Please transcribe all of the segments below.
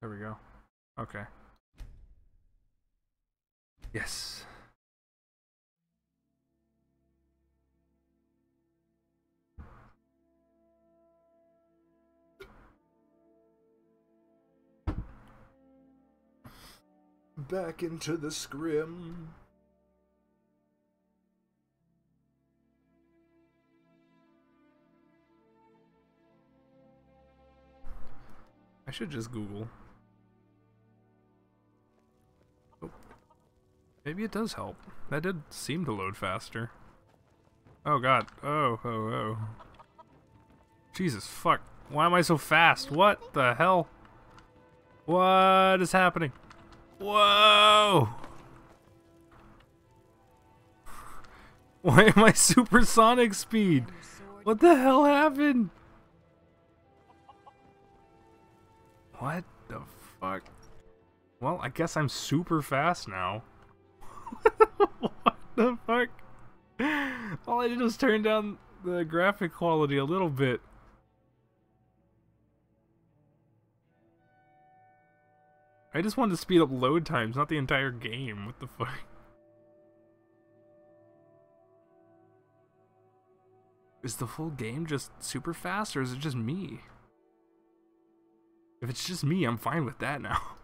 There we go. Okay. Yes. Back into the Skyrim. I should just Google. Maybe it does help. That did seem to load faster. Oh god. Oh, oh, oh. Jesus, fuck. Why am I so fast? What the hell? What is happening? Whoa! Why am I supersonic speed? What the hell happened? What the fuck? Well, I guess I'm super fast now. The fuck? All I did was turn down the graphic quality a little bit. I just wanted to speed up load times, not the entire game. What the fuck? Is the full game just super fast, or is it just me? If it's just me, I'm fine with that now.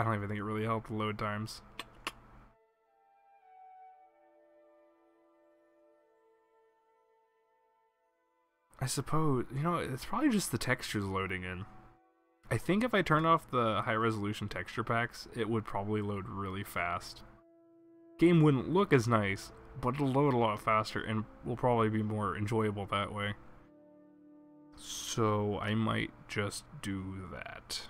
I don't even think it really helped load times. I suppose, you know, it's probably just the textures loading in. I think if I turned off the high resolution texture packs, it would probably load really fast. Game wouldn't look as nice, but it'll load a lot faster and will probably be more enjoyable that way. So I might just do that.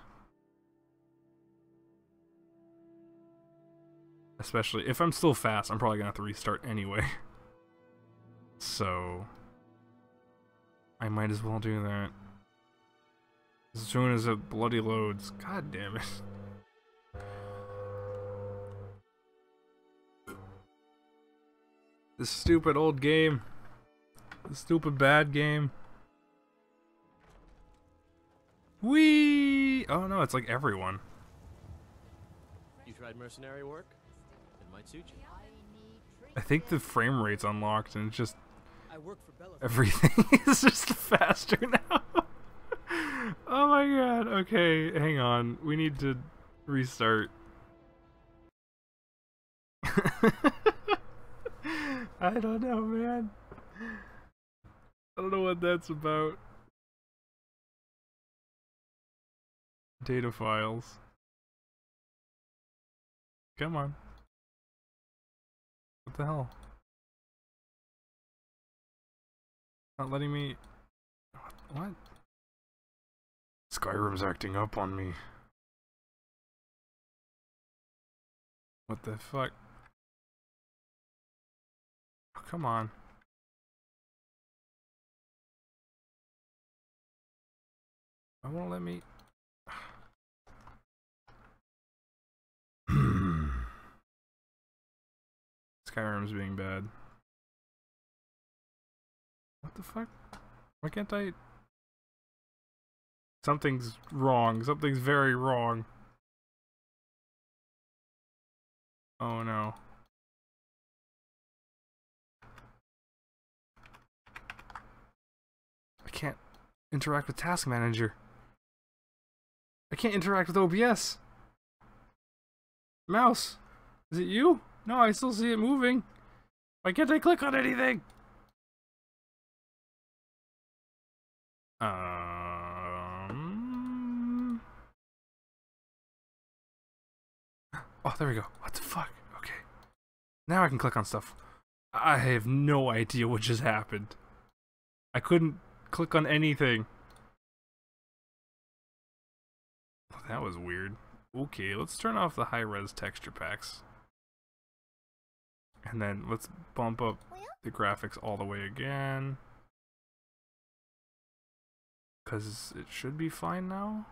Especially if I'm still fast, I'm probably gonna have to restart anyway. so I might as well do that. As soon as it bloody loads. God damn it. This stupid old game. This stupid bad game. Wee! Oh no, it's like everyone. You tried mercenary work? Might suit you. I think the frame rate's unlocked and it's just I work for everything is just faster now. oh my god. Okay, hang on. We need to restart. I don't know, man. I don't know what that's about. Data files. Come on. What the hell? Not letting me. What? Skyrim's acting up on me. What the fuck? Oh, come on. I won't let me. Skyrim's being bad. What the fuck? Why can't I? Something's wrong. Something's very wrong. Oh no. I can't interact with Task Manager. I can't interact with OBS. Mouse, is it you? No, I still see it moving. Why can't I click on anything? Um. Oh, there we go. What the fuck? Okay. Now I can click on stuff. I have no idea what just happened. I couldn't click on anything. That was weird. Okay, let's turn off the high-res texture packs. And then let's bump up the graphics all the way again. Because it should be fine now.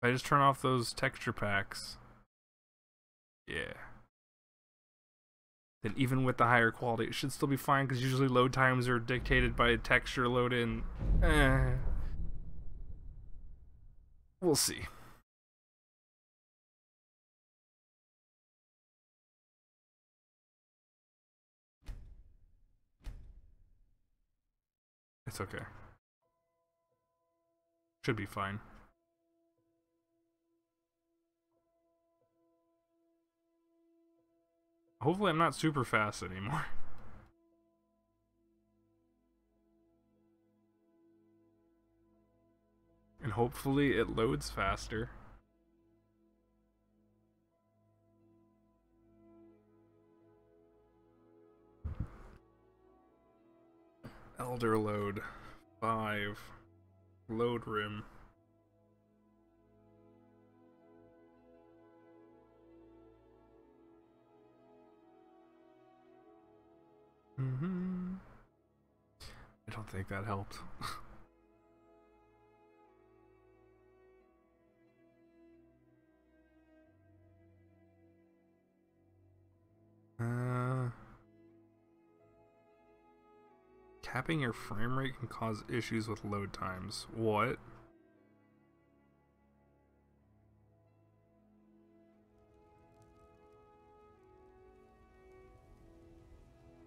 If I just turn off those texture packs. Yeah. then even with the higher quality, it should still be fine because usually load times are dictated by texture load in. Eh. We'll see. It's okay. Should be fine. Hopefully I'm not super fast anymore. And hopefully it loads faster. Elder load. 5. Load rim. hmm I don't think that helped. uh, capping your frame rate can cause issues with load times. What?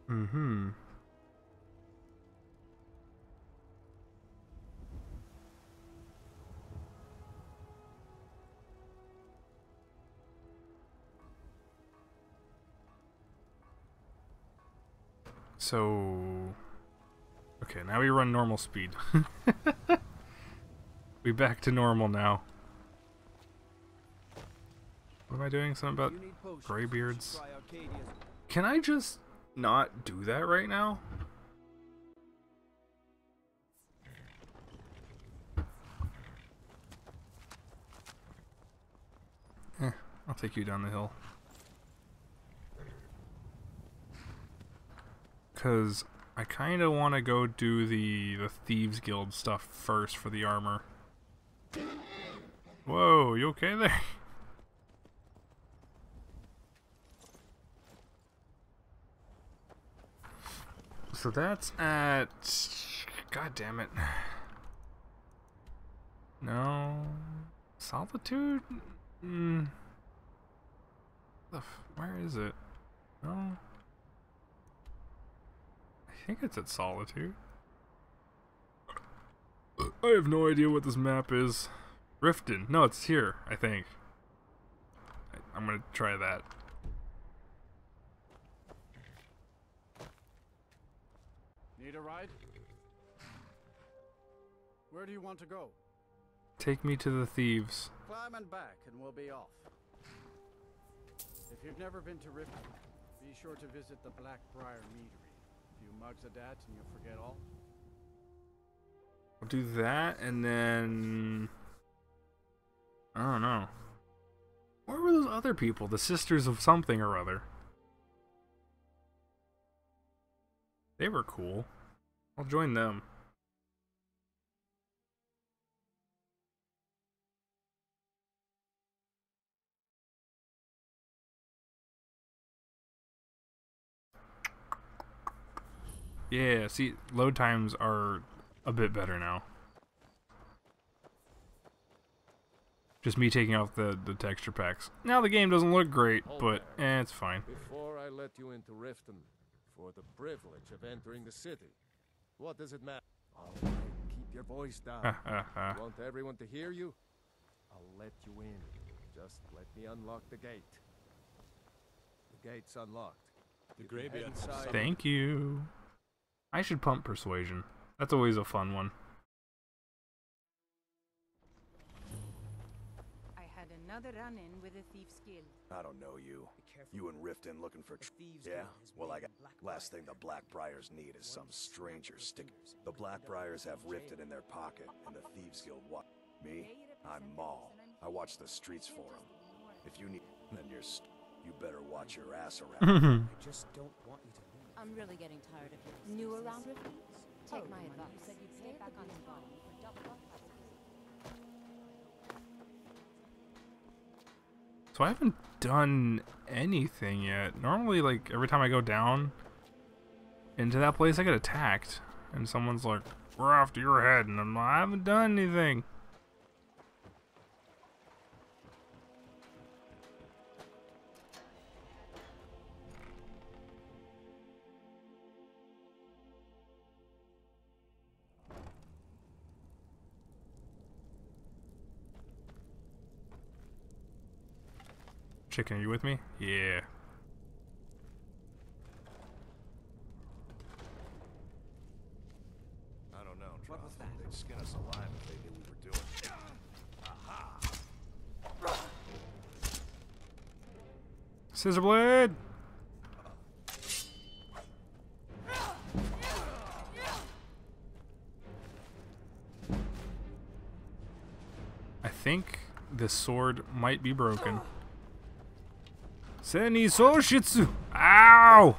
Mm-hmm. So... Okay, now we run normal speed. we back to normal now. What am I doing? Something about graybeards? Can I just not do that right now? Eh, I'll take you down the hill. Cause I kind of want to go do the the thieves guild stuff first for the armor. Whoa, you okay there? So that's at. God damn it. No. Solitude? Mm. Where is it? No. I think it's at Solitude. I have no idea what this map is. Riften. No, it's here, I think. I'm gonna try that. Need a ride? Where do you want to go? Take me to the thieves. Climb and back and we'll be off. If you've never been to Riften, be sure to visit the Blackbriar Meadery. Few mugs of that and you'll forget all. I'll do that and then... I don't know. Where were those other people? The sisters of something or other. They were cool. I'll join them. Yeah, see, load times are a bit better now. Just me taking off the, the texture packs. Now the game doesn't look great, but eh, it's fine. Before I let you into Riften, for the privilege of entering the city, what does it matter? All right, keep your voice down. you want everyone to hear you? I'll let you in. Just let me unlock the gate. The gate's unlocked. The Graybeard. Thank you. I should pump persuasion. That's always a fun one. I had another run-in with a thief's guild. I don't know you. You and Riften looking for tr- Yeah? Well, I got last thing the Blackbriars need is some stranger stick. The Blackbriars have Riften in their pocket, and the Thieves Guild what? Me? I'm Maul. I watch the streets for them. If you need, then you're st- you better watch your ass around. I just don't want you to leave. I'm really getting tired of you. New around Riften? Take my advice. Stay back on the bottom for double up. So I haven't done anything yet. Normally, like, every time I go down into that place, I get attacked. And someone's like, we're after your head. And I'm like, I haven't done anything. Chicken, are you with me? Yeah. I don't know, What was that? They'd skin us alive if they knew we were doing it. Aha! Scissor blade! I think this sword might be broken. Seni Soshitsu! Ow!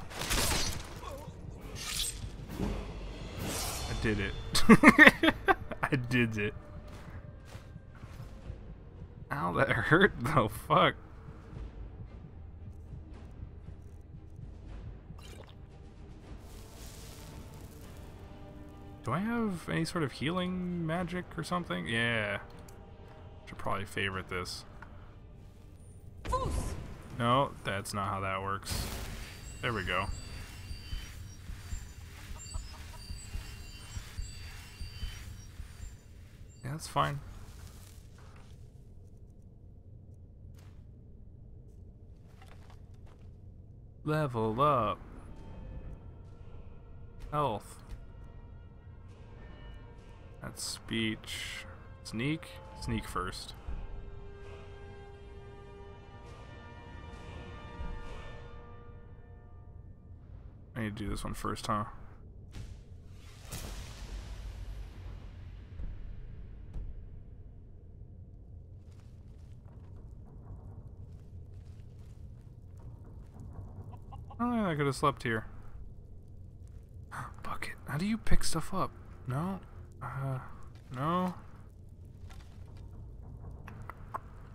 I did it. I did it. Ow, that hurt though, fuck. Do I have any sort of healing magic or something? Yeah. Should probably favorite this. No, that's not how that works. There we go. Yeah, that's fine. Level up. Health. That's speech. Sneak? Sneak first. I need to do this one first, huh? Oh, I could have slept here. Bucket. How do you pick stuff up? No. Uh, no.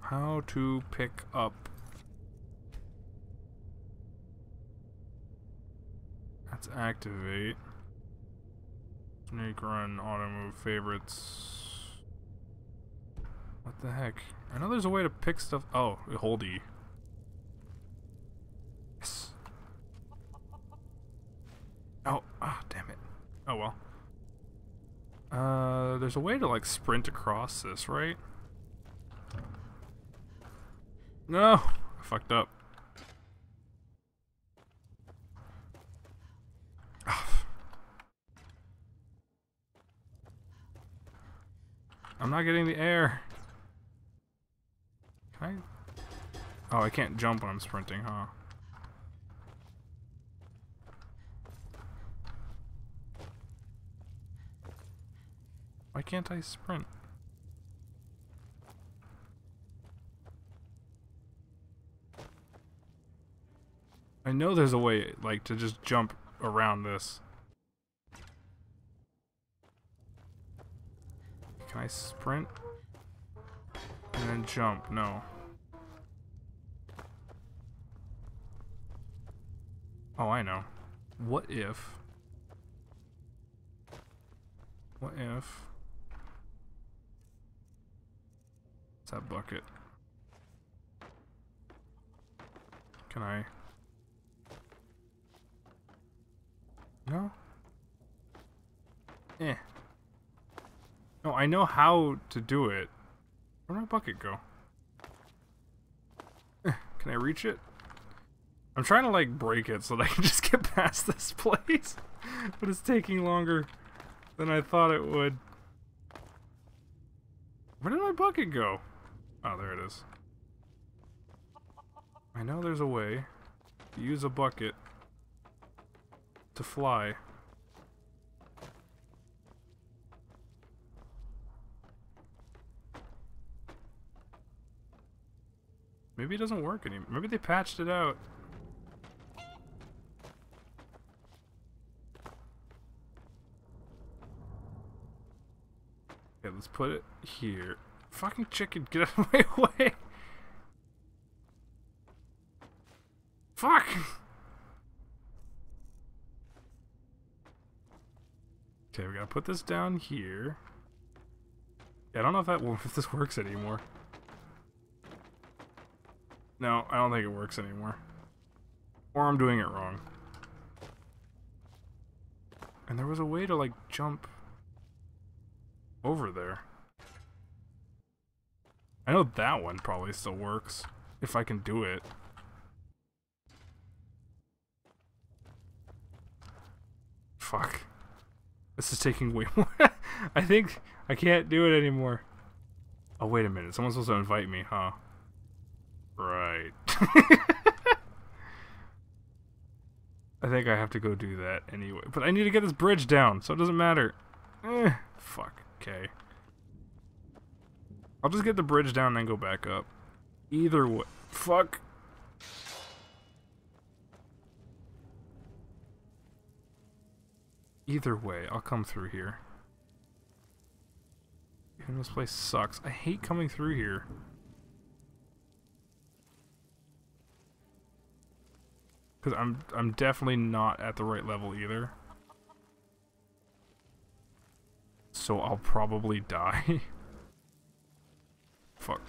How to pick up. That's activate. Snake run, auto move, favorites. What the heck? I know there's a way to pick stuff. Oh, hold E. Yes. Oh, ah, damn it. Oh well. Uh, there's a way to like sprint across this, right? No, I fucked up. I'm not getting the air. Can I? Oh, I can't jump when I'm sprinting, huh? Why can't I sprint? I know there's a way, like, to just jump around this. Can I sprint? And then jump? No. Oh, I know. What if... What if... It's that bucket. Can I... No? Eh. No, I know how to do it. Where'd my bucket go? Eh, can I reach it? I'm trying to like break it so that I can just get past this place. but it's taking longer than I thought it would. Where did my bucket go? Oh, there it is. I know there's a way to use a bucket to fly. Maybe it doesn't work anymore. Maybe they patched it out. Okay, let's put it here. Fucking chicken, get out of my way! Fuck! Okay, we gotta put this down here. Yeah, I don't know if that if this works anymore. No, I don't think it works anymore. Or I'm doing it wrong. And there was a way to like jump over there. I know that one probably still works if I can do it. Fuck. This is taking way more. I think I can't do it anymore. Oh, wait a minute. Someone's supposed to invite me, huh? Right. I think I have to go do that anyway. But I need to get this bridge down, so it doesn't matter. Eh, fuck. Okay. I'll just get the bridge down and then go back up. Either way. Fuck. Either way, I'll come through here. This place sucks. I hate coming through here. Cause I'm I'm definitely not at the right level either. So I'll probably die. Fuck.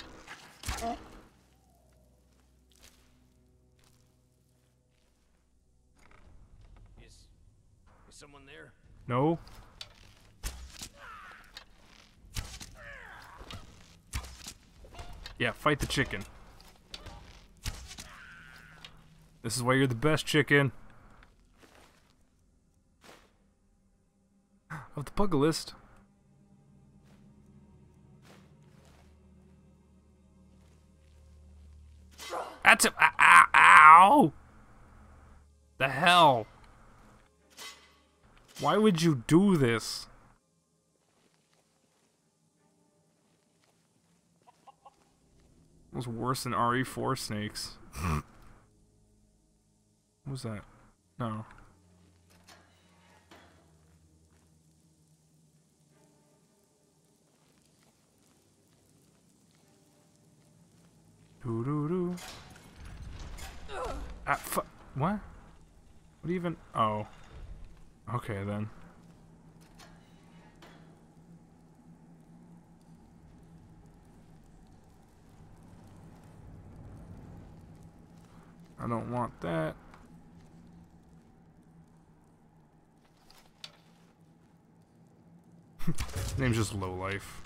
Is, is someone there? No. Yeah, fight the chicken. This is why you're the best chicken. Of the pug list. That's a ow, ow! The hell? Why would you do this? was worse than RE4 snakes. was that? No. Doo doo doo. Ah, fu- What? What even? Oh. Okay then. I don't want that. Name's just low life.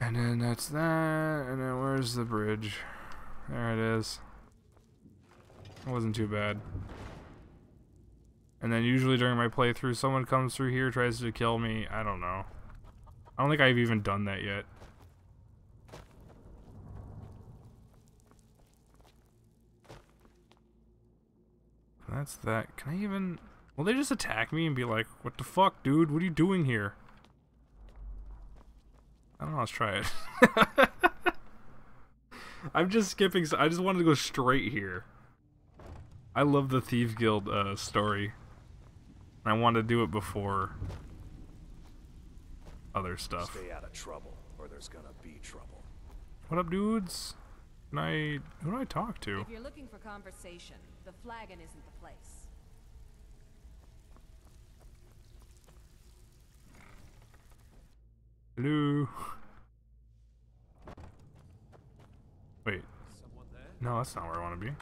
And then that's that, and then where's the bridge? There it is. It wasn't too bad. And then usually during my playthrough, someone comes through here, tries to kill me. I don't know. I don't think I've even done that yet. That's that. Can I even... Will they just attack me and be like, What the fuck, dude? What are you doing here? I don't know, let's try it. I'm just skipping... I just wanted to go straight here. I love the Thieves Guild uh, story. I want to do it before other stuff. Stay out of trouble, or there's gonna be trouble. What up, dudes? Can I... Who do I talk to? If you're looking for conversation, the flagon isn't the place. Hello? Wait. No, that's not where I want to be.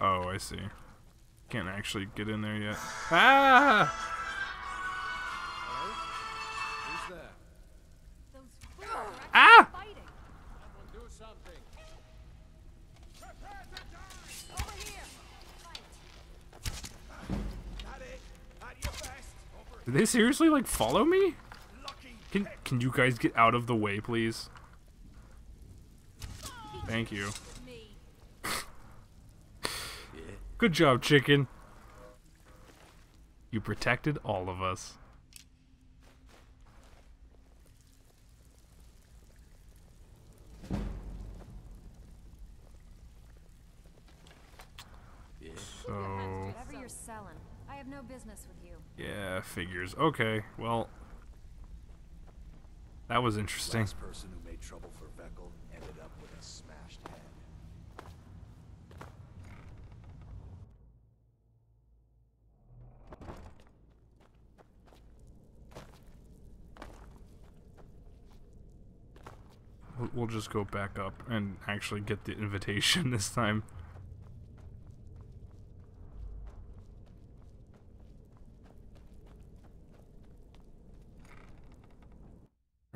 Oh, I see. Can't actually get in there yet. Ah! Ah! Did they seriously like follow me? Can can you guys get out of the way, please? Thank you. Good job, chicken. You protected all of us. So Whatever you're selling, I have no business with you. Yeah, figures. Okay, well. That was interesting. Last person who made trouble for Vekel ended up with a smashed head. We'll- We'll just go back up and actually get the invitation this time.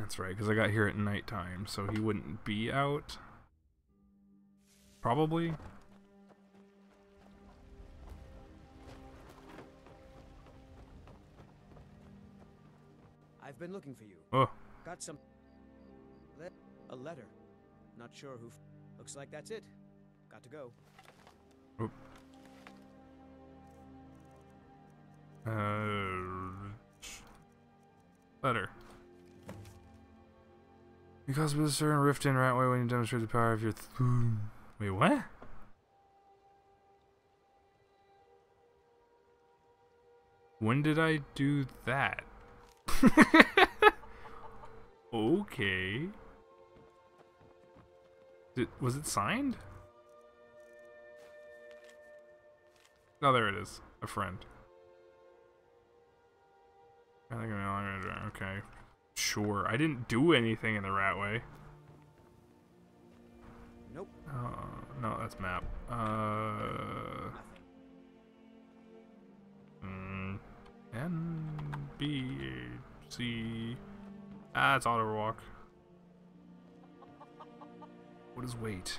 That's right, because I got here at nighttime, so he wouldn't be out. Probably. I've been looking for you. Oh, Got some. Le- a letter. Not sure who. F- looks like that's it. Got to go. uh, letter. Because with a certain rift in right way when you demonstrate the power of your. Th- Wait, what? When did I do that? okay. Did, was it signed? Oh, there it is. A friend. I think I'm gonna- okay. Sure. I didn't do anything in the rat way. Nope. Uh, no, that's map. Uh. Mm, N B C. Ah, it's auto walk. What is weight?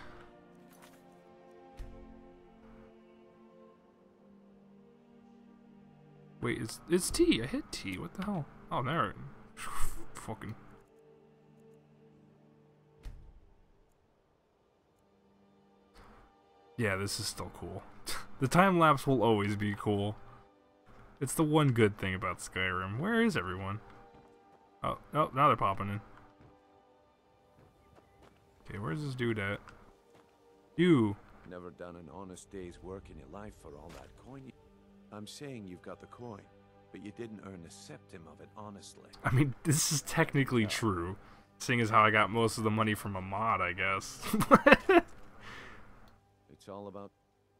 Wait, it's it's T. I hit T. What the hell? Oh, there. Fucking. Yeah, this is still cool. the time lapse will always be cool. It's the one good thing about Skyrim. Where is everyone? Oh, oh, now they're popping in. Okay, where's this dude at? You. Never done an honest day's work in your life for all that coin. I'm saying you've got the coin, but you didn't earn a septim of it honestly. I mean, this is technically true, seeing as how I got most of the money from a mod, I guess. It's all about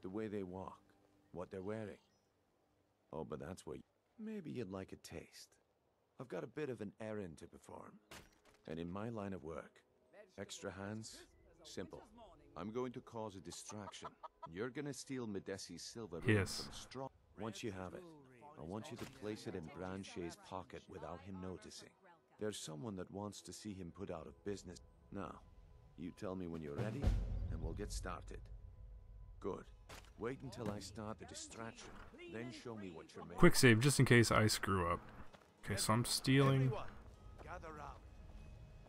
the way they walk, what they're wearing. Oh, but that's what. Maybe you'd like a taste. I've got a bit of an errand to perform. And in my line of work, extra hands, simple. I'm going to cause a distraction. You're gonna steal Madesi's silver ring Yes. from Straw. Once you have it, I want you to place it in Brand-Shei's pocket without him noticing. There's someone that wants to see him put out of business. Now, you tell me when you're ready, and we'll get started. Good. Wait until I start the distraction, then show me what you're made. Quick save, just in case I screw up. Okay, so I'm stealing. Everyone, gather round.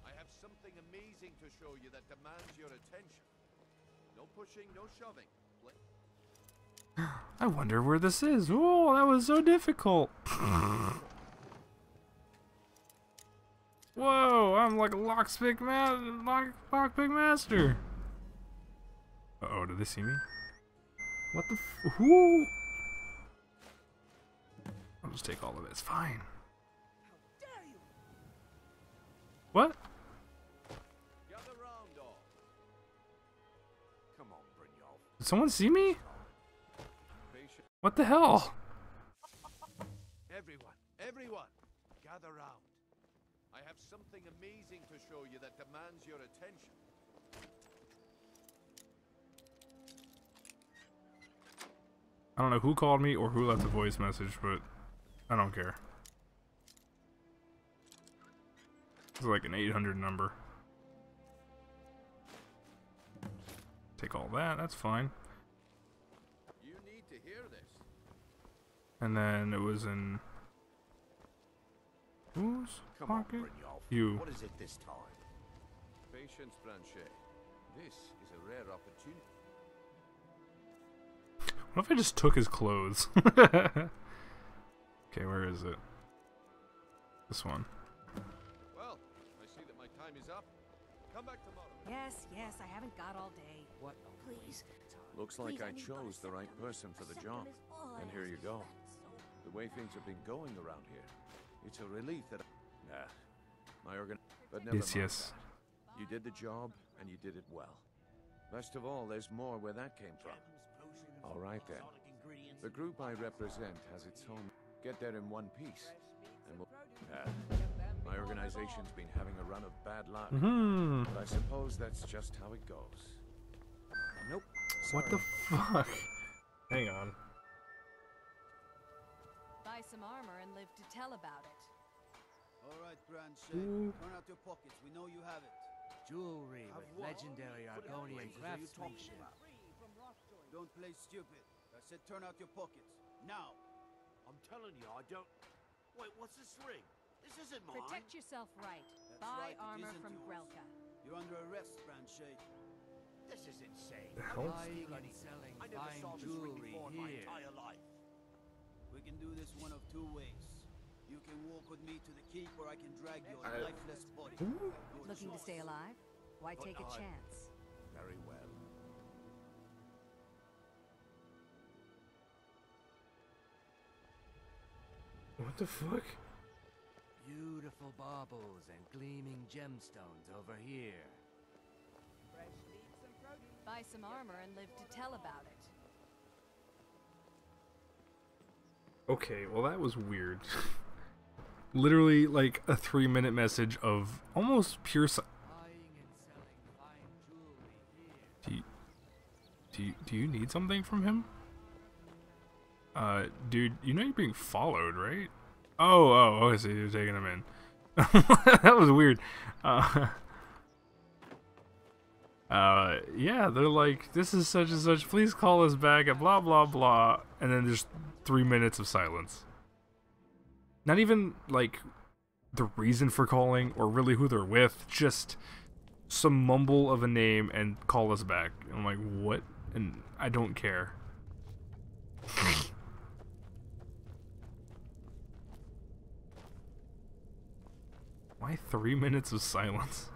I have something amazing to show you that demands your attention. No pushing, no shoving. I wonder where this is. Oh, that was so difficult. Whoa, I'm like a locksmith ma lock lockpick master. Uh oh, did they see me? What the f- who? I'll just take all of it. It's fine. What? Come on. Did someone see me? What the hell? Everyone, everyone, gather round. I have something amazing to show you that demands your attention. I don't know who called me or who left a voice message, but I don't care. It's like an 800 number. Take all that, that's fine. You need to hear this. And then it was in. Whose Come pocket? Brynjolf. You. What is it this time? Patience, Brand-Shei. This is a rare opportunity. What if I just took his clothes? okay, where is it? This one. Well, I see that my time is up. Come back tomorrow. Yes, yes, I haven't got all day. What? Please. Looks like Please, I only got a chose the right person for the job. is all I And here you for go. The way things have been going around here. It's a relief that. Nah, my organ. But never Yes, mind yes. You did the job, and you did it well. Best of all, there's more where that came from. All right then. The group I represent has its own. Get there in one piece, and we'll. Nah, my organization's been having a run of bad luck. Hmm. But I suppose that's just how it goes. Nope. What the fuck? Hang on. Buy some armor and live to tell about it. All right, Brand-Shei. Ooh. Turn out your pockets. We know you have it. Jewelry Have with what? legendary What Argonian outrages are you talking craftsmanship. Don't play stupid. I said turn out your pockets. Now. I'm telling you, I don't. Wait, what's this ring? This isn't mine. Protect yourself right. That's Buy right, armor from yours. Grelka. You're under arrest, Brand-Shei. This is insane. The hell? Buying and selling I never fine saw this ring jewelry before in my here. entire life. We can do this one of two ways. You can walk with me to the keep, or I can drag your I- lifeless body. Hmm? Looking to stay alive? Why But take a I- chance? Very well. What the fuck? Beautiful baubles and gleaming gemstones over here. Buy some armor and live to tell about it. Okay, well that was weird. Literally like a three minute message of almost pure si-. Do you, do you, do you need something from him? Uh, dude, you know you're being followed, right? Oh, oh, oh, I see. You're taking him in. that was weird. Uh, uh, yeah, they're like, this is such and such. Please call us back at blah blah blah, and then there's three minutes of silence. Not even like the reason for calling or really who they're with. Just some mumble of a name and call us back. I'm like, what? And I don't care. Why three minutes of silence?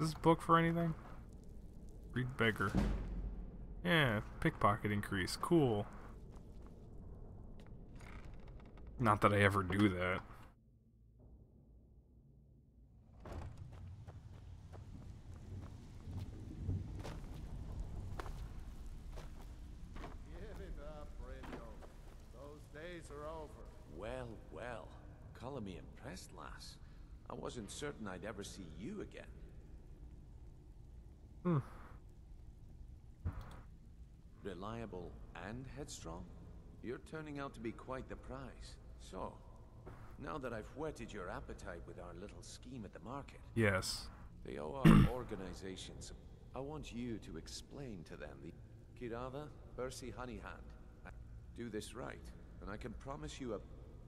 Is this book for anything? Read beggar. Yeah, pickpocket increase. Cool. Not that I ever do that. Give it up, Brynjolf. Those days are over. Well, well. Color me impressed, lass. I wasn't certain I'd ever see you again. Hmm. Reliable and headstrong? You're turning out to be quite the prize. So, now that I've whetted your appetite with our little scheme at the market, Yes. they owe our organizations. I want you to explain to them the Keerava, Bersi Honey-Hand. Do this right, and I can promise you a.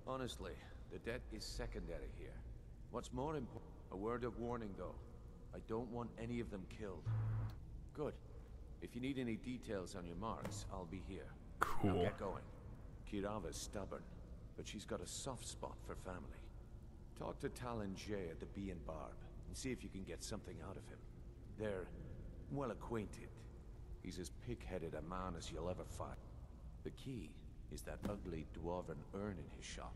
Honestly, the debt is secondary here. What's more important, a word of warning though. I don't want any of them killed. Good. If you need any details on your marks, I'll be here. Cool. Now get going. Keerava's stubborn, but she's got a soft spot for family. Talk to Talen-Jei at the Bee and Barb, and see if you can get something out of him. They're well acquainted. He's as pig-headed a man as you'll ever find. The key is that ugly dwarven urn in his shop.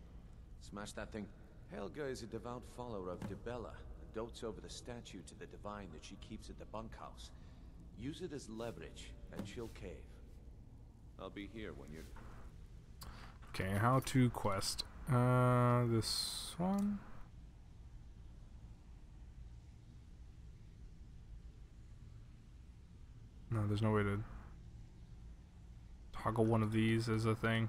Smash that thing. Haelga is a devout follower of Dibella and dotes over the statue to the divine that she keeps at the bunkhouse. Use it as leverage, and she'll cave. I'll be here when you're... Okay, how to quest. Uh, this one? No, there's no way to toggle one of these as a thing.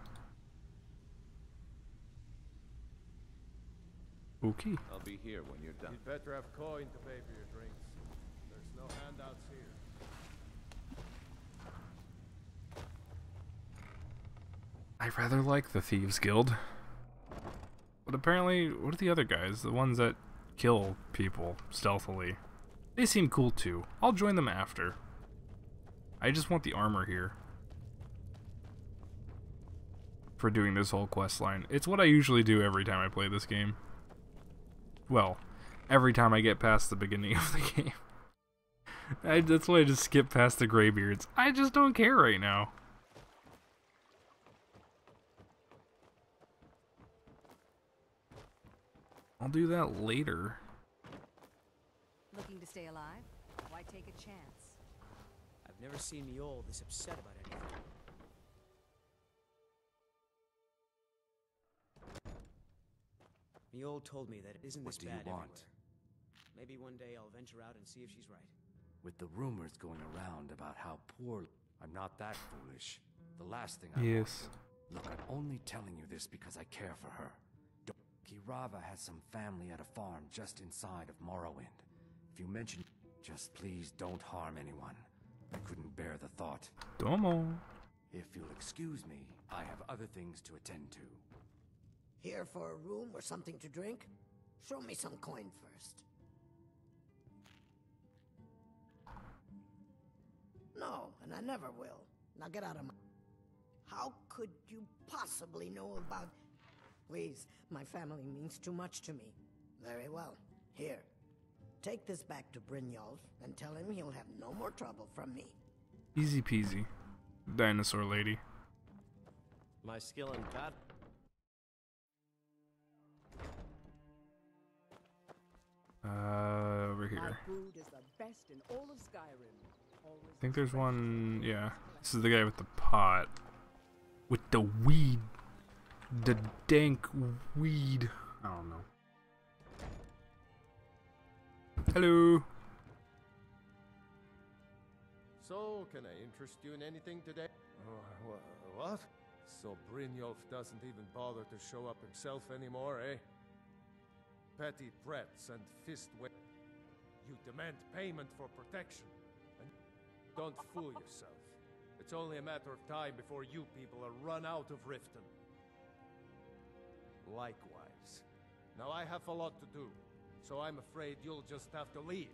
Okay. I'll be here when you're done. You'd better have coin to pay for your drinks. There's no handouts here. I rather like the Thieves Guild. But apparently, what are the other guys? The ones that kill people stealthily. They seem cool too. I'll join them after. I just want the armor here. For doing this whole quest line. It's what I usually do every time I play this game. Well, every time I get past the beginning of the game. I, that's why I just skip past the graybeards. I just don't care right now. I'll do that later. Looking to stay alive? Why take a chance? I've never seen Mjoll this upset about anything. Mjoll told me that it isn't this What do you bad want? everywhere. Maybe one day I'll venture out and see if she's right. With the rumors going around about how poor... I'm not that foolish. The last thing I Yes. want... Look, I'm only telling you this because I care for her. Don't- Keerava has some family at a farm just inside of Morrowind. If you mention... Just please don't harm anyone. I couldn't bear the thought. Domo. If you'll excuse me, I have other things to attend to. Here for a room or something to drink? Show me some coin first. No, and I never will. Now get out of my... How could you possibly know about... Please, my family means too much to me. Very well. Here. Take this back to Brynjolf and tell him he'll have no more trouble from me. Easy peasy. Dinosaur lady. My skill in bat. Uh, over My here. food is the best in all of Skyrim. I think there's one. Yeah, this is the guy with the pot, with the weed, the dank weed. I don't know. Hello. So, can I interest you in anything today? Oh, wha- what? So Brynjolf doesn't even bother to show up himself anymore, eh? Petty threats and fist wa- You demand payment for protection. And don't fool yourself. It's only a matter of time before you people are run out of Riften. Likewise. Now I have a lot to do, so I'm afraid you'll just have to leave.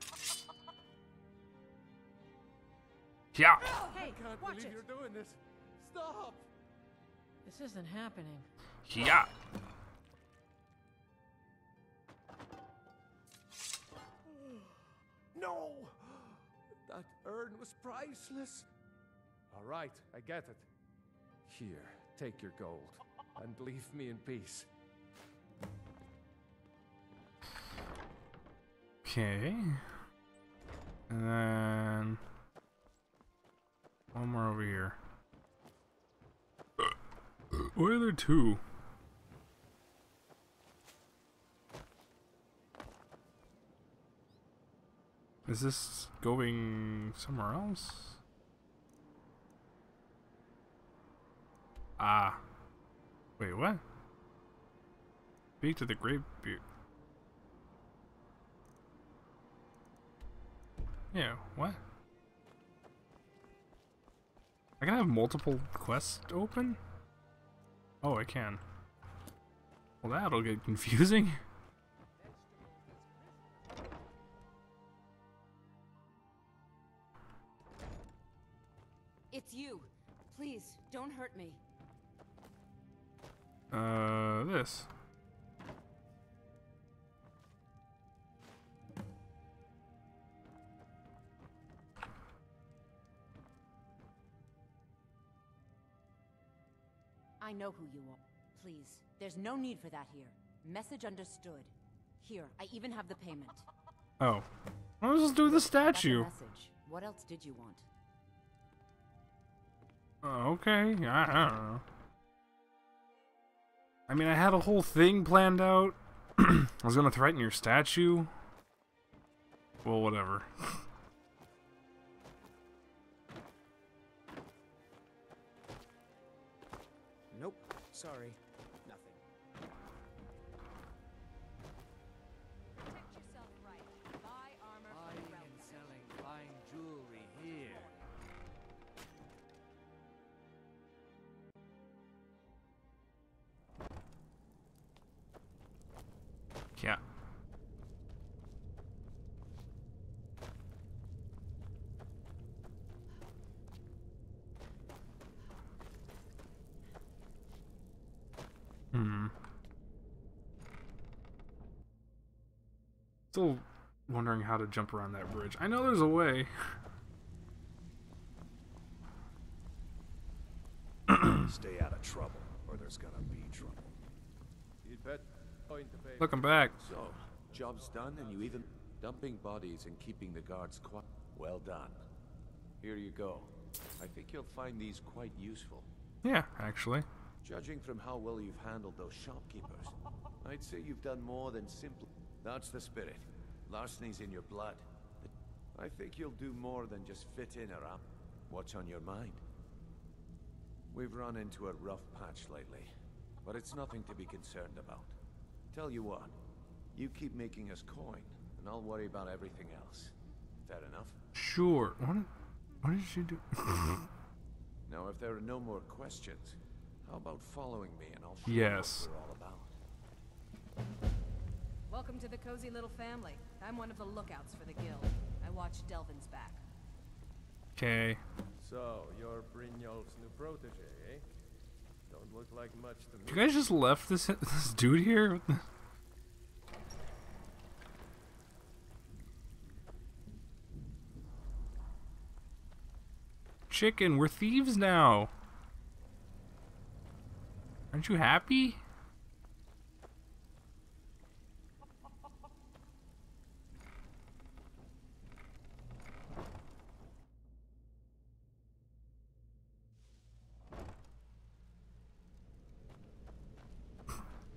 Yeah. Oh, hey, I can't watch believe it. you're doing this. Stop! This isn't happening. Yeah. No! That urn was priceless. All right, I get it. Here, take your gold and leave me in peace. Okay. And then one more over here. Why are there two? Is this going somewhere else? Ah. Wait, what? Speak to the Great Beard. Yeah, what? I can have multiple quests open? Oh, I can. Well, that'll get confusing. It's you. Please, don't hurt me. Uh, this. I know who you are. Please, there's no need for that here. Message understood. Here, I even have the payment. Oh. What was this do with the statue? message. What else did you want? Oh, okay. I, I don't know. I mean, I had a whole thing planned out. I was gonna threaten your statue. Well, whatever. Nope. Sorry. Yeah. Hmm. Still wondering how to jump around that bridge. I know there's a way. Stay out of trouble, or there's gonna be trouble. You'd bet pay. Looking back. So, job's done, and you even dumping bodies and keeping the guards quiet. Well done. Here you go. I think you'll find these quite useful. Yeah, actually. Judging from how well you've handled those shopkeepers, I'd say you've done more than simply. That's the spirit. Larceny's in your blood. I think you'll do more than just fit in around. What's on your mind? We've run into a rough patch lately, but it's nothing to be concerned about. Tell you what, you keep making us coin, and I'll worry about everything else. Fair enough? Sure. What, what did she do? now, if there are no more questions, how about following me and I'll show yes. you what we're all about. Welcome to the cozy little family. I'm one of the lookouts for the guild. I watch Delvin's back. Okay. So, you're Brynjolf's new protege, eh? Don't look like much to me. You guys just left this this dude here? Chicken, we're thieves now. Aren't you happy?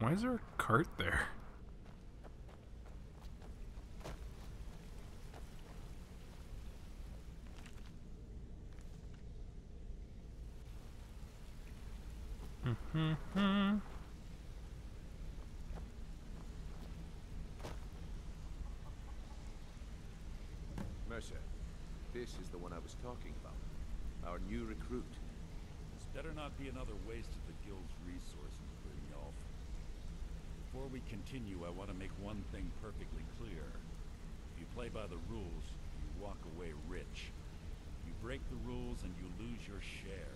Why is there a cart there? Mm-hmm. Mercer, this is the one I was talking about. Our new recruit. This better not be another waste of the guild's resources, Brynjolf. Before we continue, I want to make one thing perfectly clear. If you play by the rules, you walk away rich. You break the rules and you lose your share.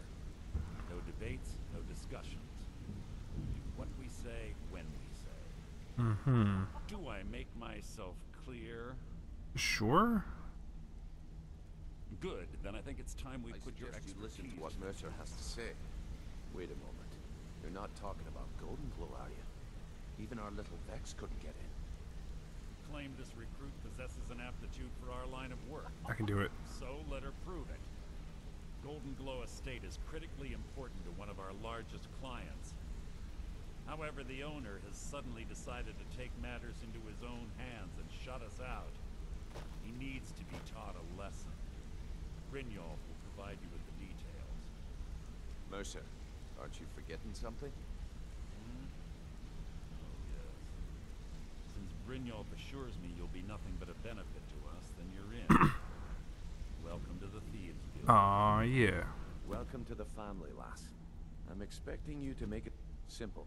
No debates, no discussions. What we say, when we say. Mm-hmm. Do I make myself clear? Sure. Good. Then I think it's time we I put your suggest you listen to what Mercer has to say. Wait a moment. You're not talking about Golden Glow, are you? Even our little Vex couldn't get in. Claim this recruit possesses an aptitude for our line of work. I can do it. So let her prove it. Golden Glow Estate is critically important to one of our largest clients. However, the owner has suddenly decided to take matters into his own hands and shut us out. He needs to be taught a lesson. Brynjolf will provide you with the details. Mercer, aren't you forgetting something? Hmm? Oh, yes. Since Brynjolf assures me you'll be nothing but a benefit to us, then you're in. Welcome to the Thieves Guild. Aw, yeah. Welcome to the family, lass. I'm expecting you to make it simple.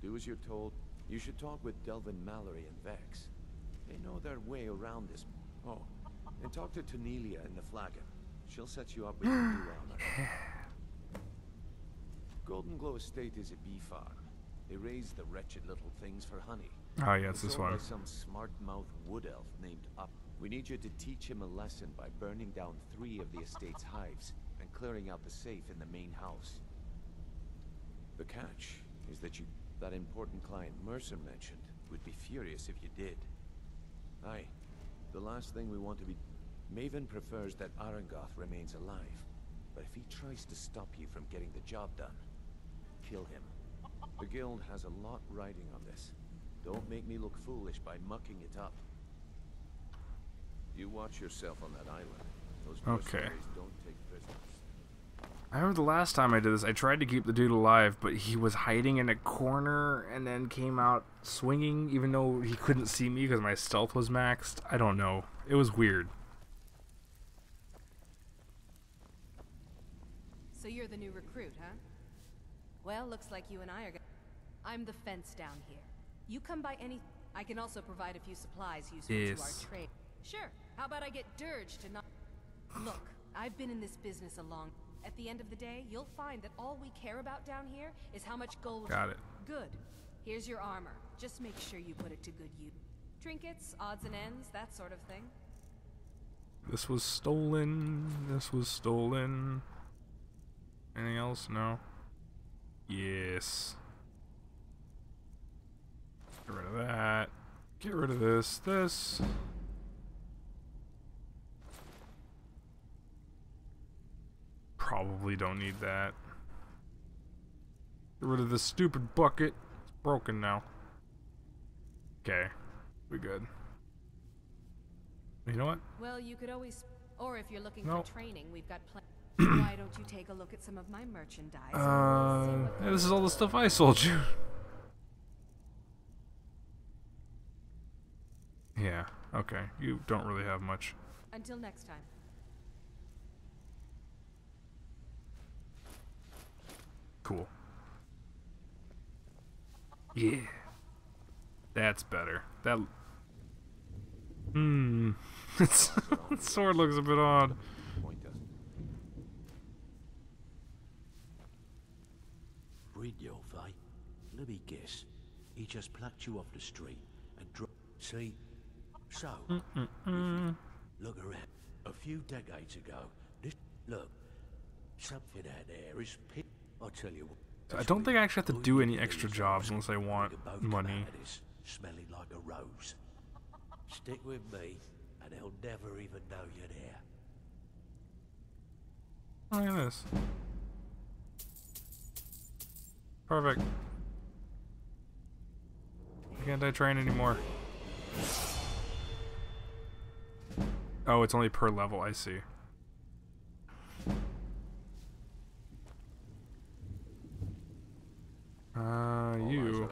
Do as you're told. You should talk with Delvin Mallory and Vex. They know their way around this. Oh, and talk to Tonilia in the Flagon. She'll set you up with your new armor. Golden Glow Estate is a bee farm. They raise the wretched little things for honey. Ah, oh, yeah, it's this one. some smart-mouth wood elf named Up. We need you to teach him a lesson by burning down three of the estate's hives and clearing out the safe in the main house. The catch is that you, that important client Mercer mentioned, would be furious if you did. Aye, the last thing we want to be... Maven prefers that Aringoth remains alive, but if he tries to stop you from getting the job done, kill him. The guild has a lot riding on this. Don't make me look foolish by mucking it up. You watch yourself on that island. Those Okay. mercenaries don't take prisoners. I remember the last time I did this, I tried to keep the dude alive, but he was hiding in a corner and then came out swinging, even though he couldn't see me because my stealth was maxed. I don't know. It was weird. So you're the new recruit, huh? Well, looks like you and I are. Go- I'm the fence down here. You come by any. I can also provide a few supplies useful to our trade. Sure. How about I get Dirge to not? Look, I've been in this business a long. At the end of the day, you'll find that all we care about down here is how much gold. Got it. Good. Here's your armor. Just make sure you put it to good use. Trinkets, odds and ends, that sort of thing. This was stolen. This was stolen. Anything else? No. Yes. Get rid of that. Get rid of this. This. Probably don't need that. Get rid of this stupid bucket. It's broken now. Okay. We good. You know what? Well, you could always, or if you're looking Nope. for training, we've got plenty. Why don't you take a look at some of my merchandise? and Uh, yeah, this is all the stuff I sold you. Yeah, okay. You don't really have much. Until next time. Cool. Yeah. That's better. That. Hmm. Its sword looks a bit odd. Brynjolf, eh? Let me guess. He just plucked you off the street and dropped. See? So, Mm-mm-mm. look around. A few decades ago, this. Look. Something out there is. I'll tell you what. I don't think I actually have to do any extra jobs unless I want money. Smelling like a rose. Stick with me, and they'll never even know you're there. Oh, look at this. Perfect. I can't I train anymore? Oh, it's only per level, I see. Uh, you.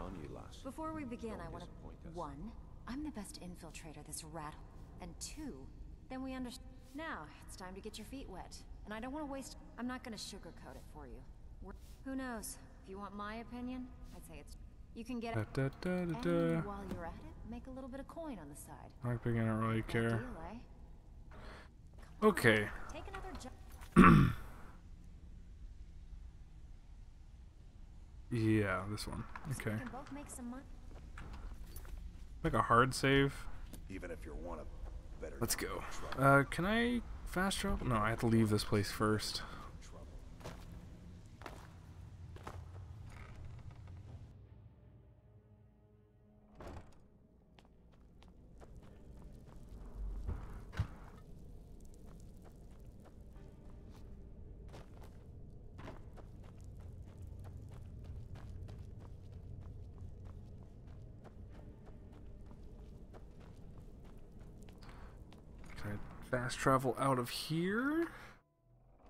Before we begin, I want to... One, I'm the best infiltrator this rat... And two, then we understand... Now, it's time to get your feet wet. And I don't want to waste... I'm not going to sugarcoat it for you. We're... Who knows? If you want my opinion, I'd say it's... You can get Da, it... da, da, da, And while you're at it, make a little bit of coin on the side. I think I don't really care. Deal, eh? Okay. Yeah, this one. Okay. Make a hard save. Even if you're one of better. Let's go. Uh, can I fast travel? No, I have to leave this place first. Fast travel out of here?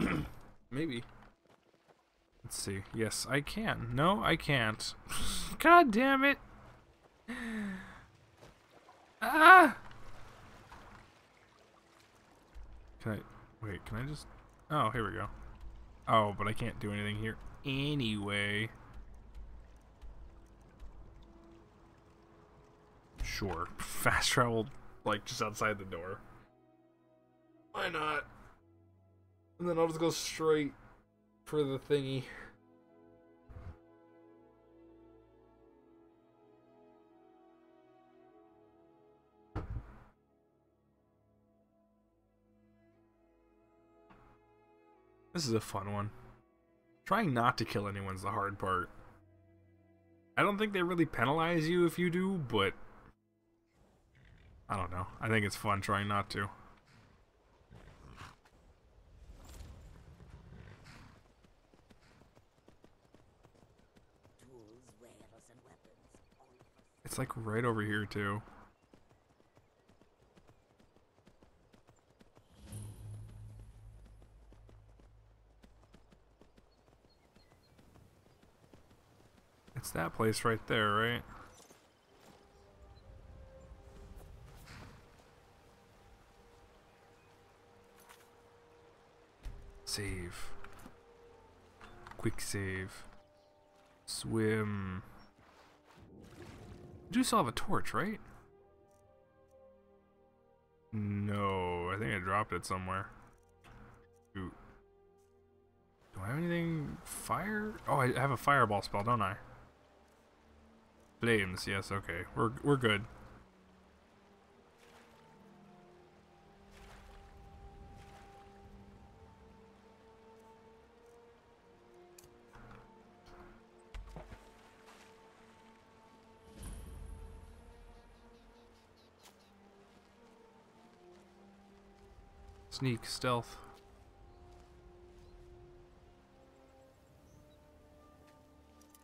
Maybe. Let's see. Yes, I can. No, I can't. God damn it. Ah! Can I... Wait, can I just... Oh, here we go. Oh, but I can't do anything here anyway. Sure. Fast travel, like, just outside the door. Why not? And then I'll just go straight for the thingy. This is a fun one. Trying not to kill anyone's the hard part. I don't think they really penalize you if you do, but I don't know. I think it's fun trying not to. It's like right over here too. It's that place right there, right? Save. Quick save. Swim. You do still have a torch, right? No, I think I dropped it somewhere. Shoot. Do I have anything fire? Oh, I have a fireball spell, don't I? Flames, yes, okay. We're we're good. Sneak, stealth.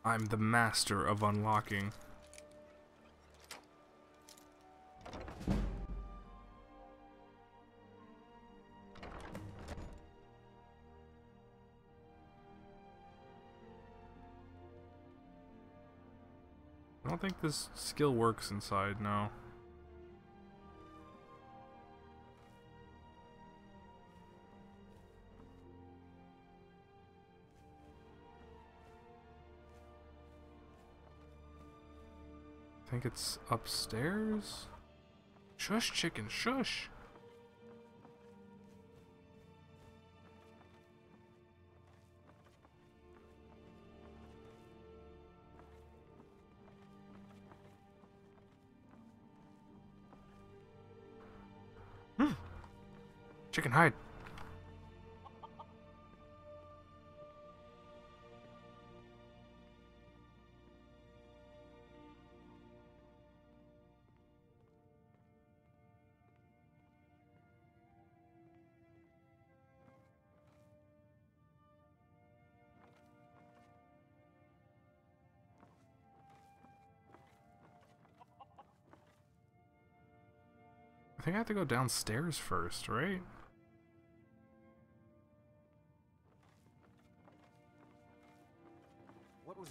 I'm the master of unlocking. I don't think this skill works inside, no. Think it's upstairs? Shush, chicken, shush! Hmm. Chicken, hide. I think I have to go downstairs first, right?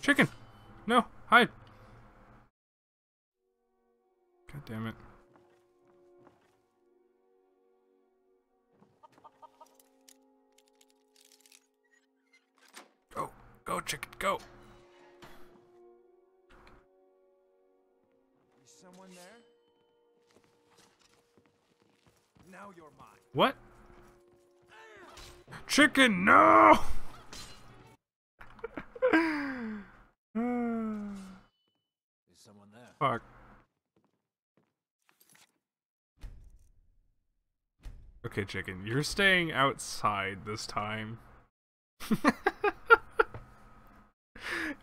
Chicken! No, hide! God damn it. Go, go chicken, go! What? Chicken, no! Is someone there? Fuck. Okay, chicken, you're staying outside this time.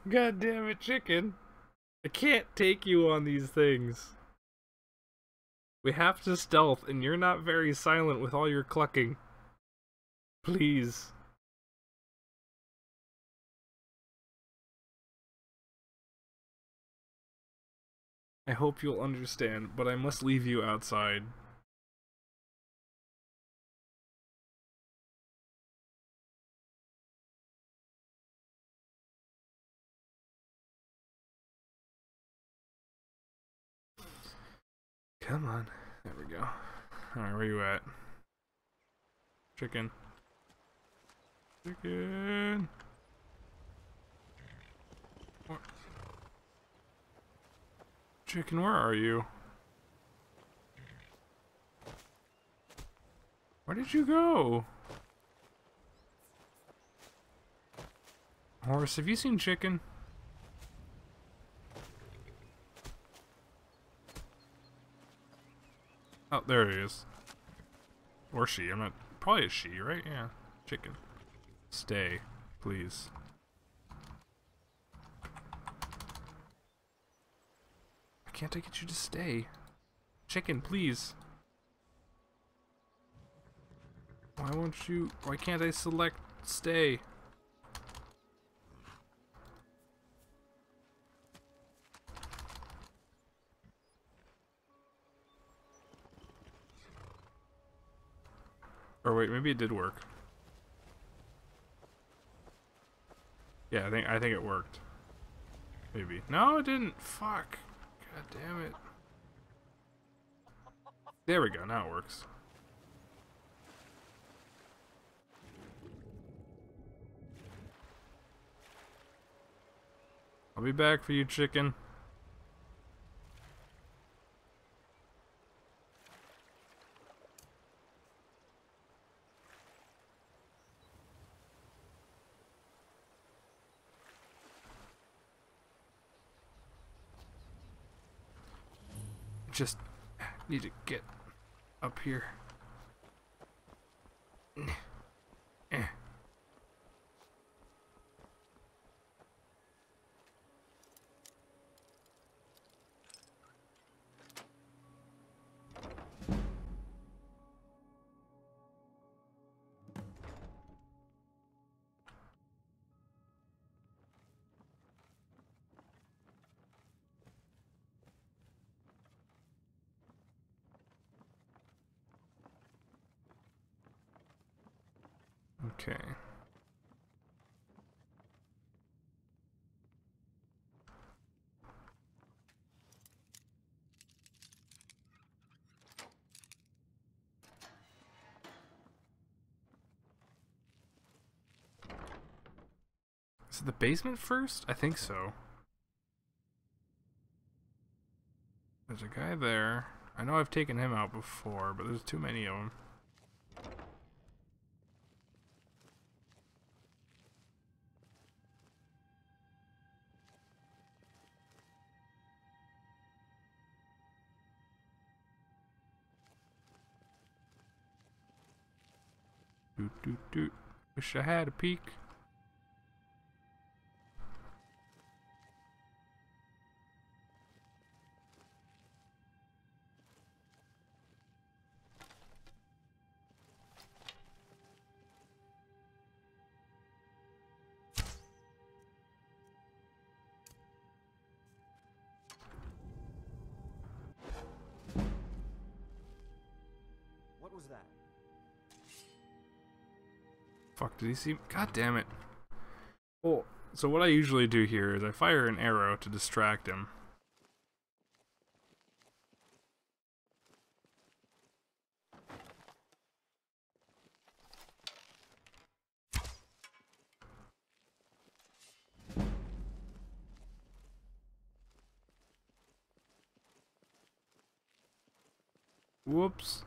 God damn it, chicken. I can't take you on these things. We have to stealth, and you're not very silent with all your clucking. Please. I hope you'll understand, but I must leave you outside. Come on. There we go. Alright, where you at? Chicken. Chicken. Chicken, where are you? Where did you go? Horse, have you seen chicken? Oh, there he is. Or she. I'm not. Probably a she, right? Yeah. Chicken. Stay, please. I can't I get you to stay? Chicken, please. Why won't you? Why can't I select stay? Or wait, maybe it did work. Yeah, I think I think it worked. Maybe. No, it didn't. Fuck. God damn it. There we go. Now it works. I'll be back for you, chicken. Just need to get up here. The basement first? I think so. There's a guy there. I know I've taken him out before, but there's too many of them. Doot doot doot. Wish I had a peek. Was that? Fuck, did he see? God damn it. Well, so what I usually do here is I fire an arrow to distract him. Whoops.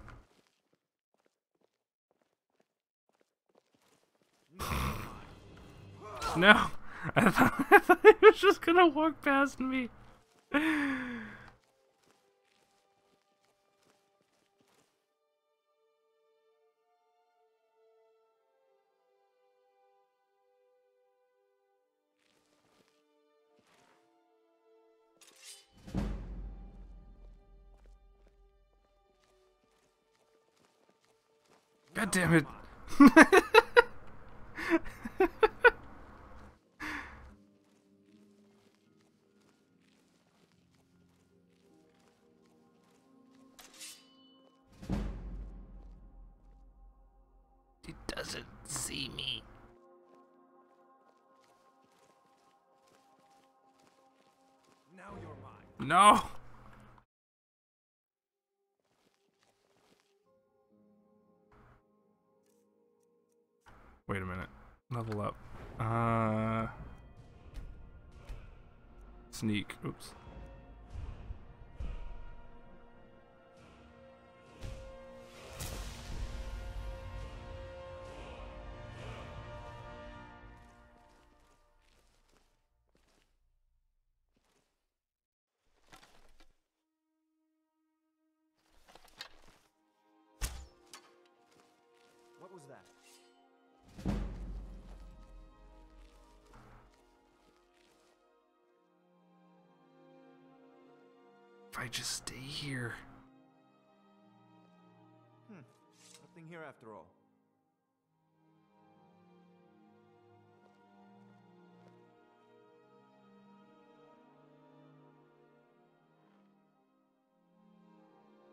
No, I thought, I thought he was just gonna walk past me. God damn it. No. Wait a minute. Level up. Uh. Sneak. Oops. I just stay here. Hmm. Nothing here after all.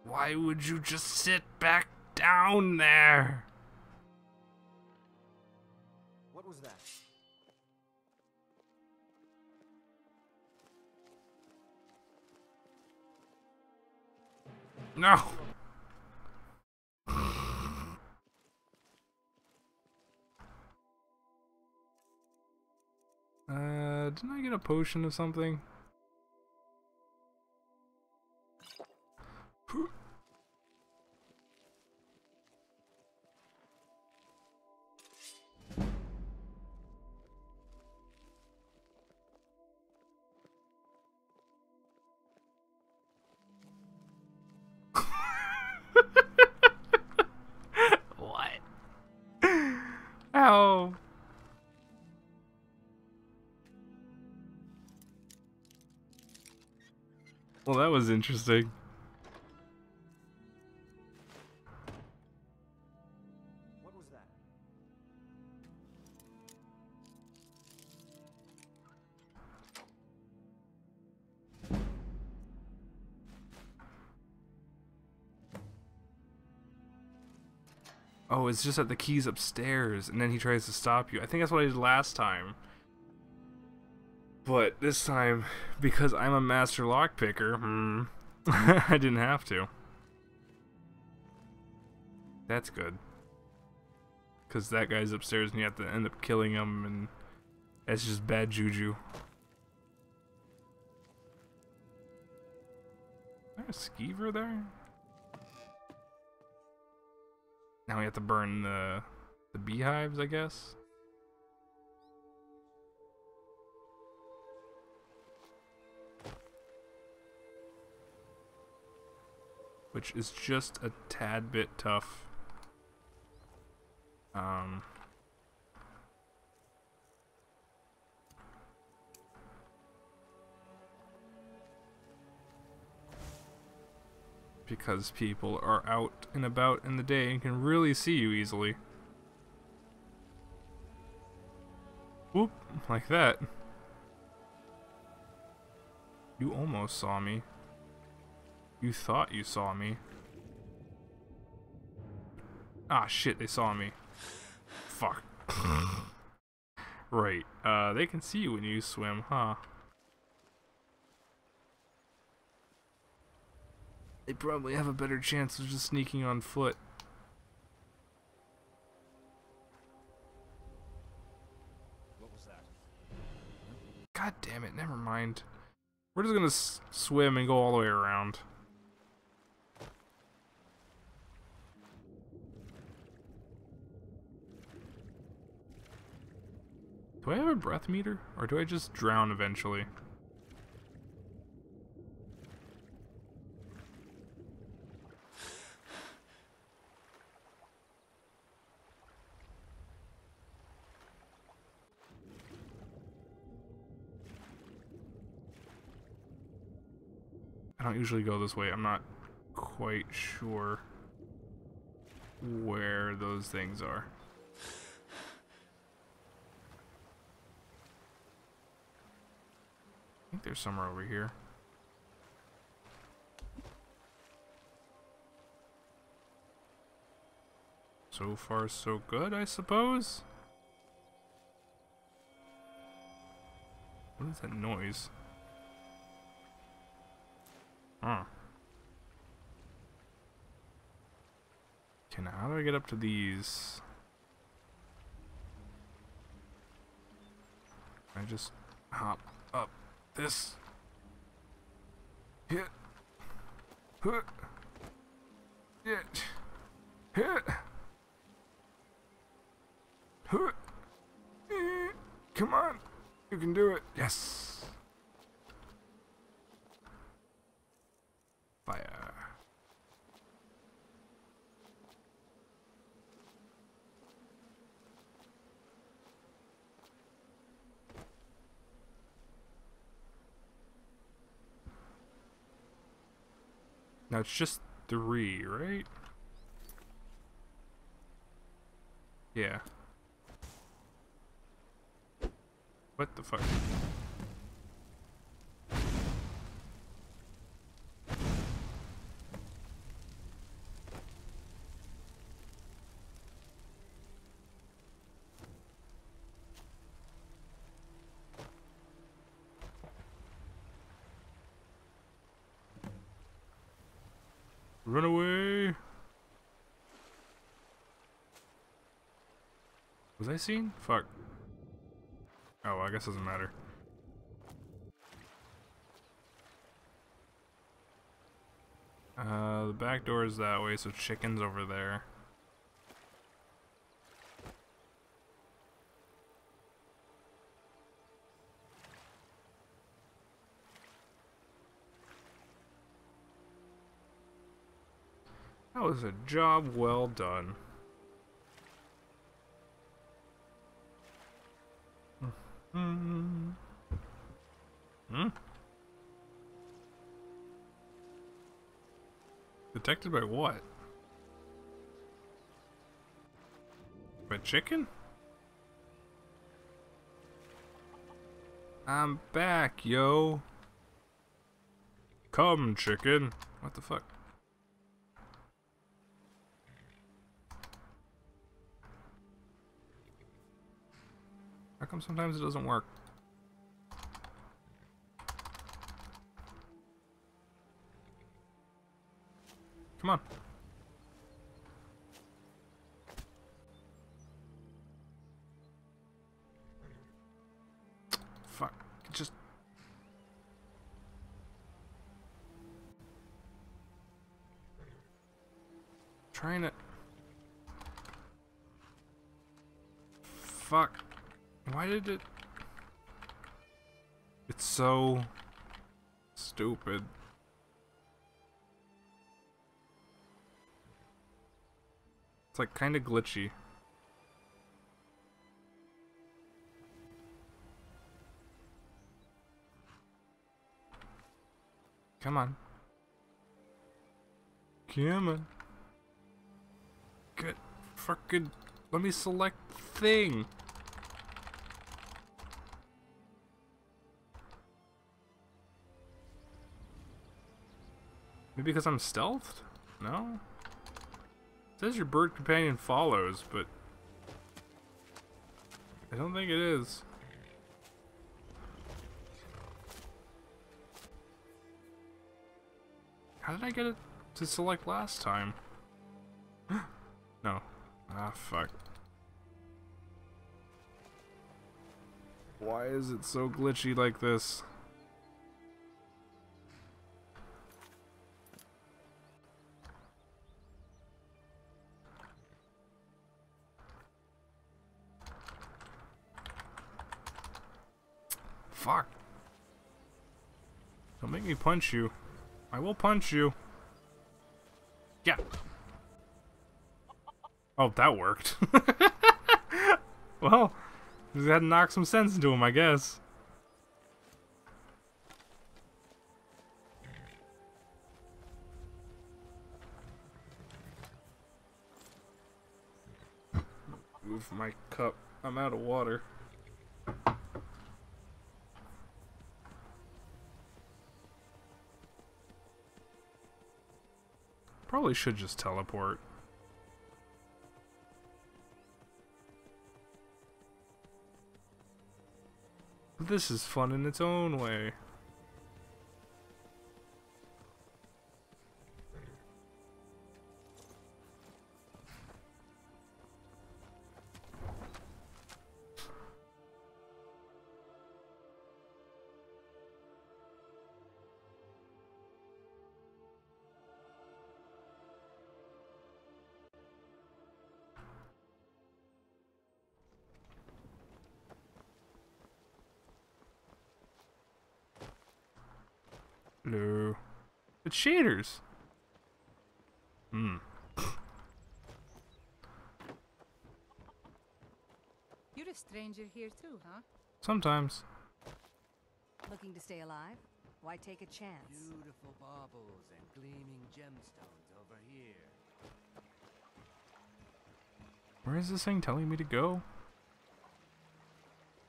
Why would you just sit back down there? What was that? No. Uh, didn't I get a potion of something? Well, that was interesting. What was that? Oh, it's just that the key's upstairs, and then he tries to stop you. I think that's what I did last time. But this time, because I'm a master lockpicker, hmm, I didn't have to. That's good. Because that guy's upstairs and you have to end up killing him, and that's just bad juju. Is there a skeever there? Now we have to burn the the beehives, I guess. Which is just a tad bit tough. Um because people are out and about in the day and can really see you easily. Whoop, like that. You almost saw me. You thought you saw me. Ah, shit, they saw me. Fuck. right, uh, they can see you when you swim, huh? They probably have a better chance of just sneaking on foot. What was that? God damn it, never mind. We're just gonna swim and go all the way around. Do I have a breath meter? Or do I just drown eventually? I don't usually go this way. I'm not quite sure where those things are. I think there's somewhere over here. So far, so good, I suppose? What is that noise? Huh. Now how do I get up to these? I just hop up this. Hit. Hit. Hit. Hit. Hit. Come on. You can do it. Yes. Fire. Now it's just three, right? Yeah. What the fuck? Run away! Was I seen? Fuck. Oh, well, I guess it doesn't matter. Uh, the back door is that way, so chicken's over there. That was a job well done. Hmm. Hmm? Detected by what? By chicken? I'm back, yo. Come, chicken. What the fuck? Come sometimes it doesn't work? Come on. Fuck. Just... Trying to... Fuck. Why did it... It's so... Stupid. It's like kind of glitchy. Come on. Come on. Good. Fucking. Let me select thing. Maybe because I'm stealthed? No? It says your bird companion follows, but I don't think it is. How did I get it to select last time? no. Ah, fuck. Why is it so glitchy like this? Me punch you. I will punch you. Yeah. Oh, that worked. well, just had to knock some sense into him, I guess. Move my cup. I'm out of water. Probably should just teleport. This is fun in its own way. It's. Hmm. You're a stranger here too, huh? Sometimes. Looking to stay alive? Why take a chance? Beautiful baubles and gleaming gemstones over here. Where is this thing telling me to go?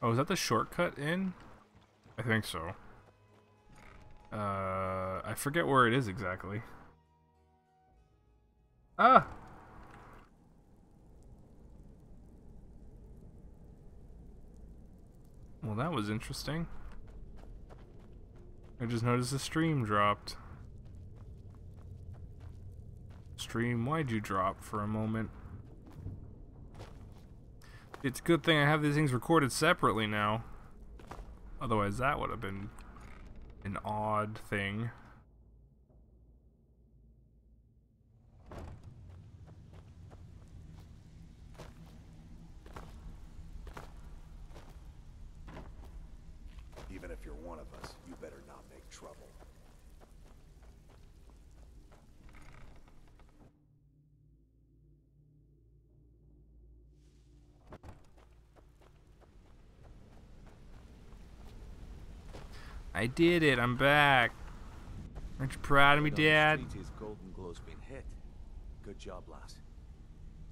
Oh, is that the shortcut in? I think so. Uh, I forget where it is exactly. Ah! Well, that was interesting. I just noticed the stream dropped. Stream, why'd you drop for a moment? It's a good thing I have these things recorded separately now. Otherwise that would have been an odd thing. Even if you're one of us, you better not make trouble. I did it. I'm back. Aren't you proud of me, Dad? His golden glow's been hit. Good job, lass.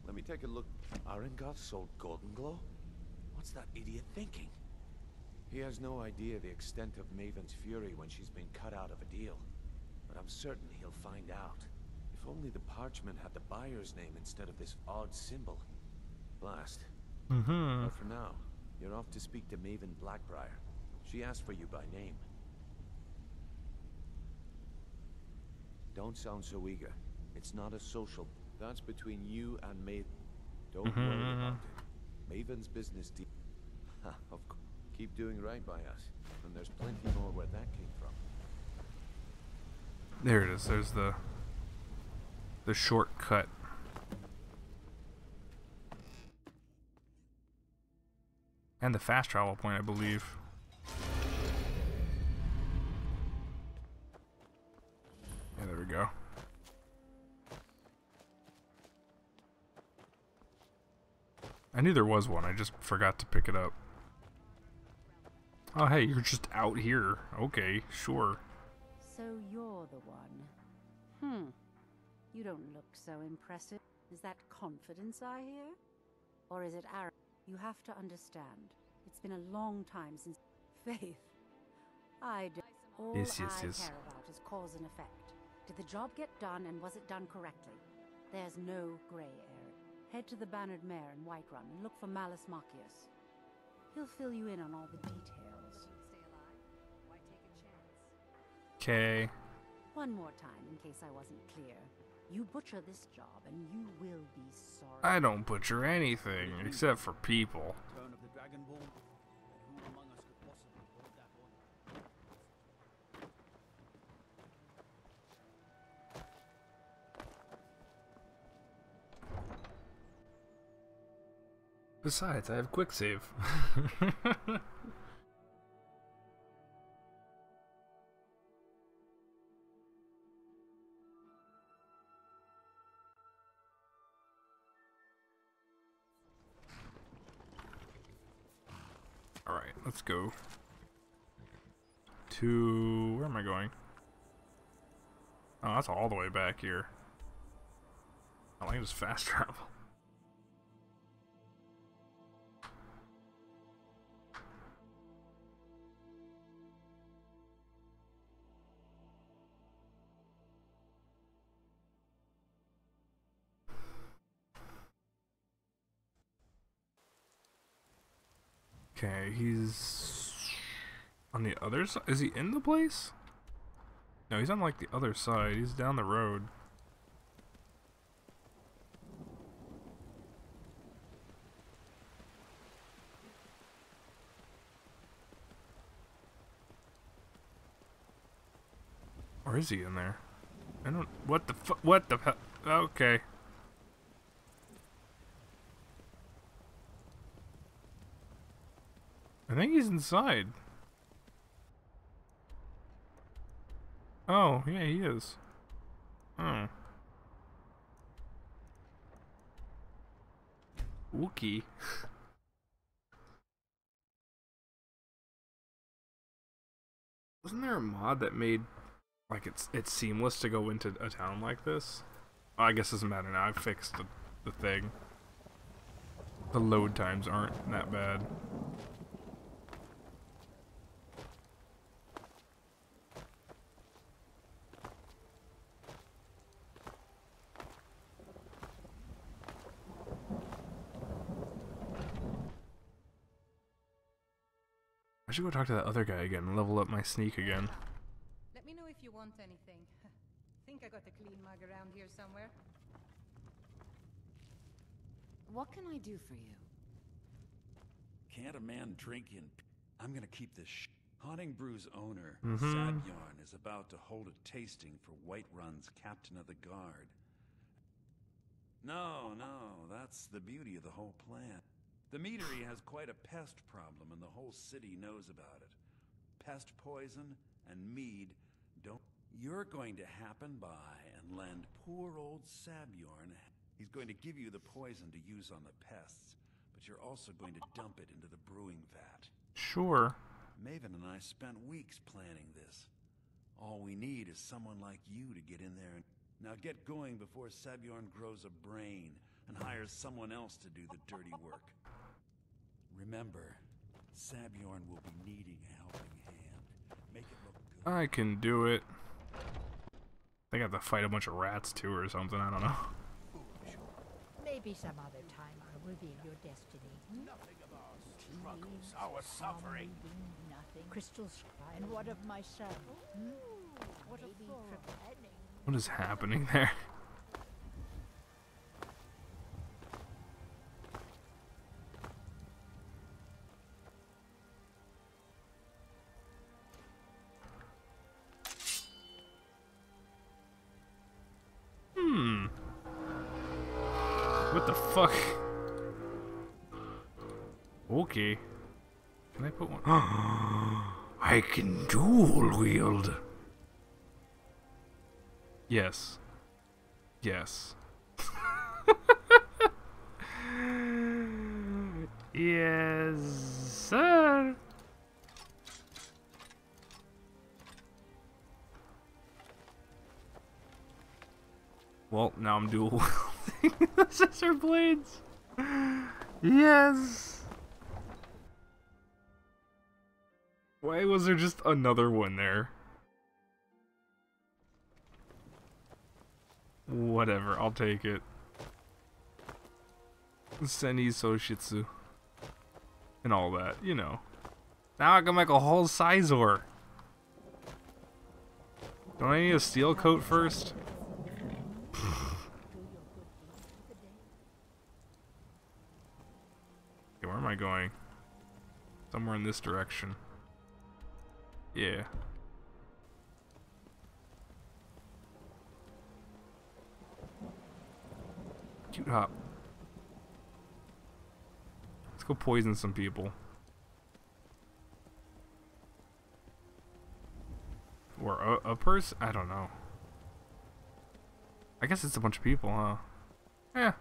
Let me take a look. Aringoth sold golden glow? What's that idiot thinking? He has no idea the extent of Maven's fury when she's been cut out of a deal. But I'm certain he'll find out. If only the parchment had the buyer's name instead of this odd symbol. Blast. Mm-hmm. But for now, You're off to speak to Maven Blackbriar. She asked for you by name. Don't sound so eager. It's not a social. That's between you and Maven. Don't Mm-hmm, worry about it. Maven's business deal. of course. Keep doing right by us. And there's plenty more where that came from. There it is. There's the the shortcut. And the fast travel point, I believe. Go. I knew there was one, I just forgot to pick it up. Oh hey, you're just out here. Okay, sure. So you're the one. Hmm. You don't look so impressive. Is that confidence I hear? Or is it arrogance? You have to understand. It's been a long time since faith. I do. All Yes, yes, I yes. care about is cause and effect. Did the job get done and was it done correctly? There's no grey area. Head to the Bannered Mare in Whiterun and look for Mallus Maccius. He'll fill you in on all the details. Okay. One more time, in case I wasn't clear. You butcher this job, and you will be sorry. I don't butcher anything except for people. Besides, I have quick save. Alright, let's go. To. Where am I going? Oh, that's all the way back here. Oh, I can just fast travel. Okay, he's on the other side. Is he in the place? No, he's on like the other side. He's down the road. Or is he in there? I don't. What the fu- What the fu- Okay. I think he's inside. Oh, yeah, he is. Oh. Wookie. Wasn't there a mod that made like it's it's seamless to go into a town like this? Oh, I guess it doesn't matter now. I fixed the, the thing. The load times aren't that bad. I should go talk to that other guy again and level up my sneak again. Let me know if you want anything. I think I got a clean mug around here somewhere. What can I do for you? Can't a man drink in? p- I'm gonna keep this. Sh- Honningbrew's owner, Mhm. Sabjorn, is about to hold a tasting for Whiterun's captain of the guard. No, no, that's the beauty of the whole plan. The meadery has quite a pest problem, and the whole city knows about it. Pest poison and mead don't. You're going to happen by and lend poor old Sabjorn. He's going to give you the poison to use on the pests, but you're also going to dump it into the brewing vat. Sure. Maven and I spent weeks planning this. All we need is someone like you to get in there and. Now get going before Sabjorn grows a brain and hires someone else to do the dirty work. Remember, Sabjorn will be needing a helping hand. Make it look good. I can do it. I think I have to fight a bunch of rats too or something. I don't know. Maybe some other time I'll reveal your destiny. Nothing of ours struggles, our suffering. Nothing. Crystals. And what of myself? Hmm? What What is happening there? Fuck? Okay. Can I put one? I can dual wield. Yes. Yes. yes, sir. Well, now I'm dual the scissor blades. Yes. Why was there just another one there? Whatever, I'll take it. Seni Soshitsu. And all that, you know. Now I can make a whole Sizor. Don't I need a steel coat first? okay, where am I going? Somewhere in this direction. Yeah. Cute hop. Let's go poison some people. Or a, a person? I don't know. I guess it's a bunch of people, huh? Yeah.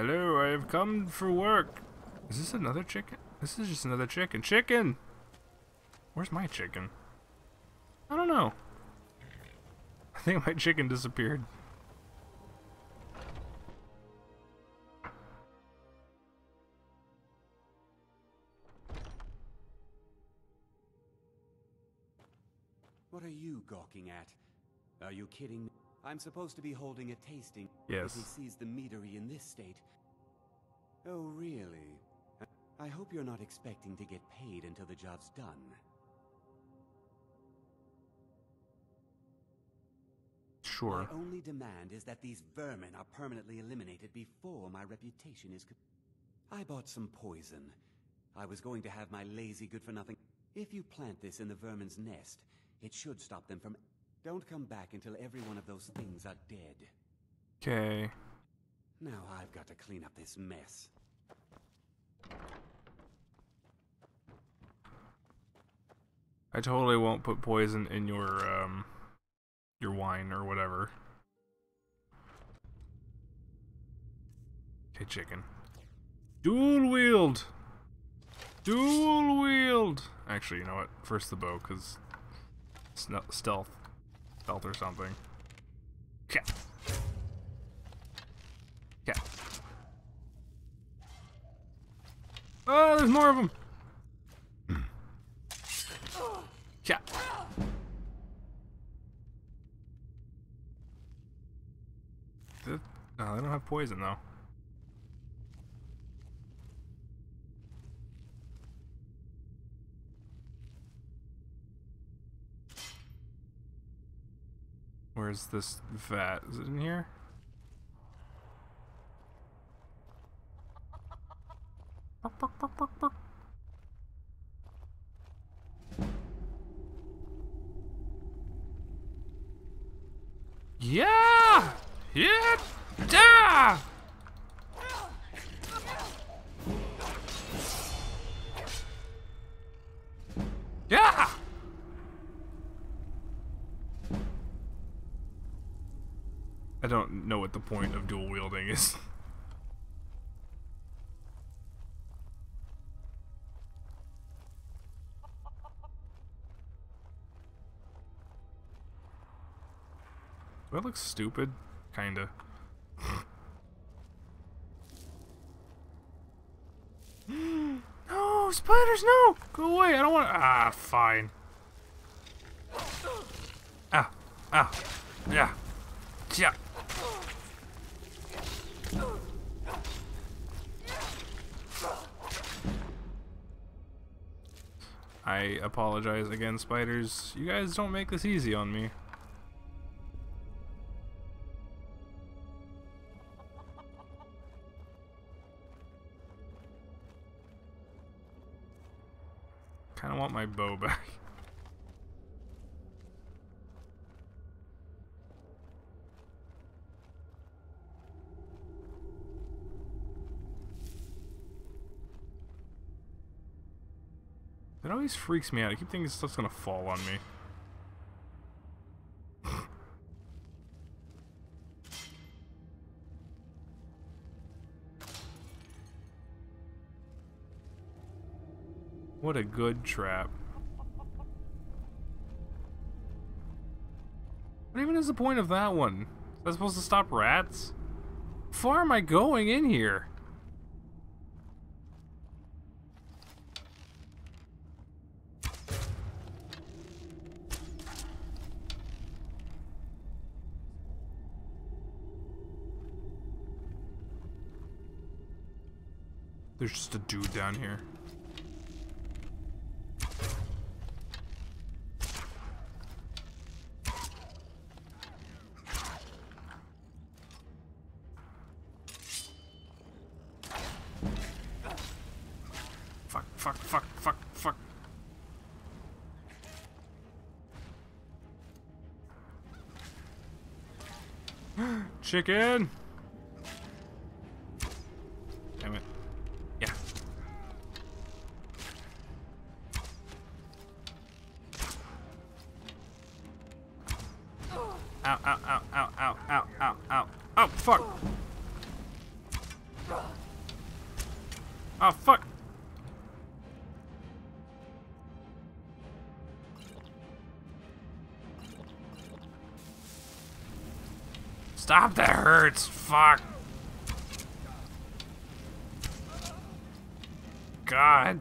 Hello, I have come for work. Is this another chicken? This is just another chicken. Chicken! Where's my chicken? I don't know. I think my chicken disappeared. What are you gawking at? Are you kidding me? I'm supposed to be holding a tasting. Yes. If he sees the meadery in this state. Oh, really? I hope you're not expecting to get paid until the job's done. Sure. My only demand is that these vermin are permanently eliminated before my reputation is. I bought some poison. I was going to have my lazy good-for-nothing. If you plant this in the vermin's nest, it should stop them from. Don't come back until every one of those things are dead. Okay. Now I've got to clean up this mess. I totally won't put poison in your um your wine or whatever. Okay, chicken. Dual wield. Dual wield. Actually, you know what? First the bow, cause stealth, stealth or something. Yeah. Yeah. Oh, there's more of them. Yeah. No, they don't have poison though. Where's this vat? Is it in here? Yeah! Yeah! Da! Yeah! I don't know what the point of dual wielding is. Do I look stupid? Kinda. no, spiders, no! Go away, I don't want Ah, fine. Ah, ah, yeah, yeah. I apologize again, spiders. You guys don't make this easy on me. Kinda want my bow back. Always freaks me out. I keep thinking stuff's gonna fall on me. what a good trap. What even is the point of that one? Is that supposed to stop rats? How far am I going in here? There's just a dude down here. Fuck, fuck, fuck, fuck, fuck. Chicken! Ow, ow, ow, ow, ow, ow, ow, ow. Oh, fuck! Oh, fuck! Stop, that hurts! Fuck! God,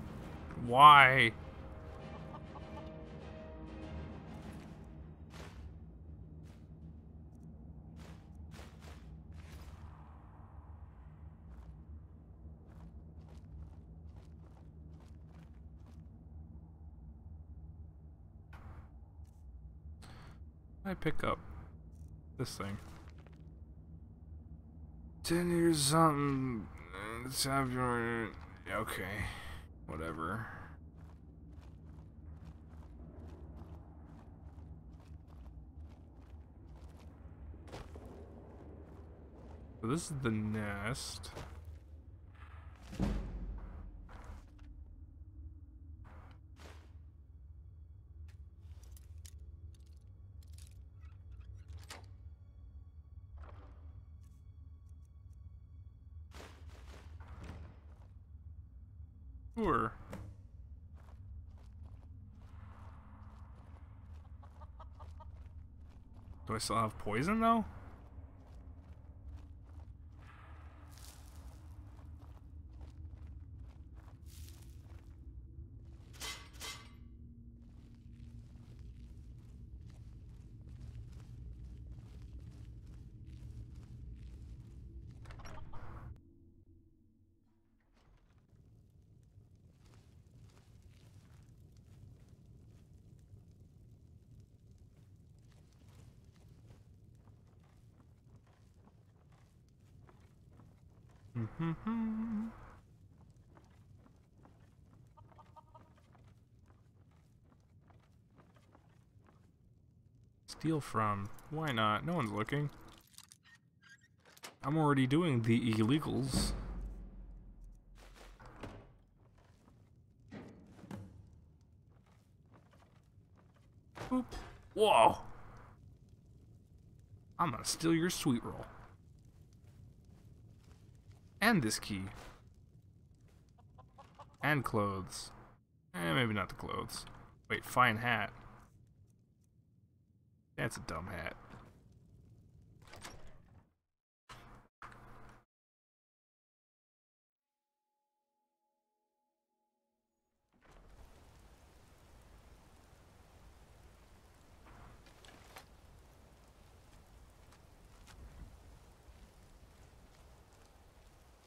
why? Pick up this thing. Ten years something. Let's have your. Okay. Whatever. So this is the nest. Sure. Do I still have poison though? Mm-hmm. Steal from. Why not? No one's looking. I'm already doing the illegals. Boop. Whoa. I'm gonna steal your sweet roll. And this key. And clothes. Eh, maybe not the clothes. Wait, fine hat. That's a dumb hat.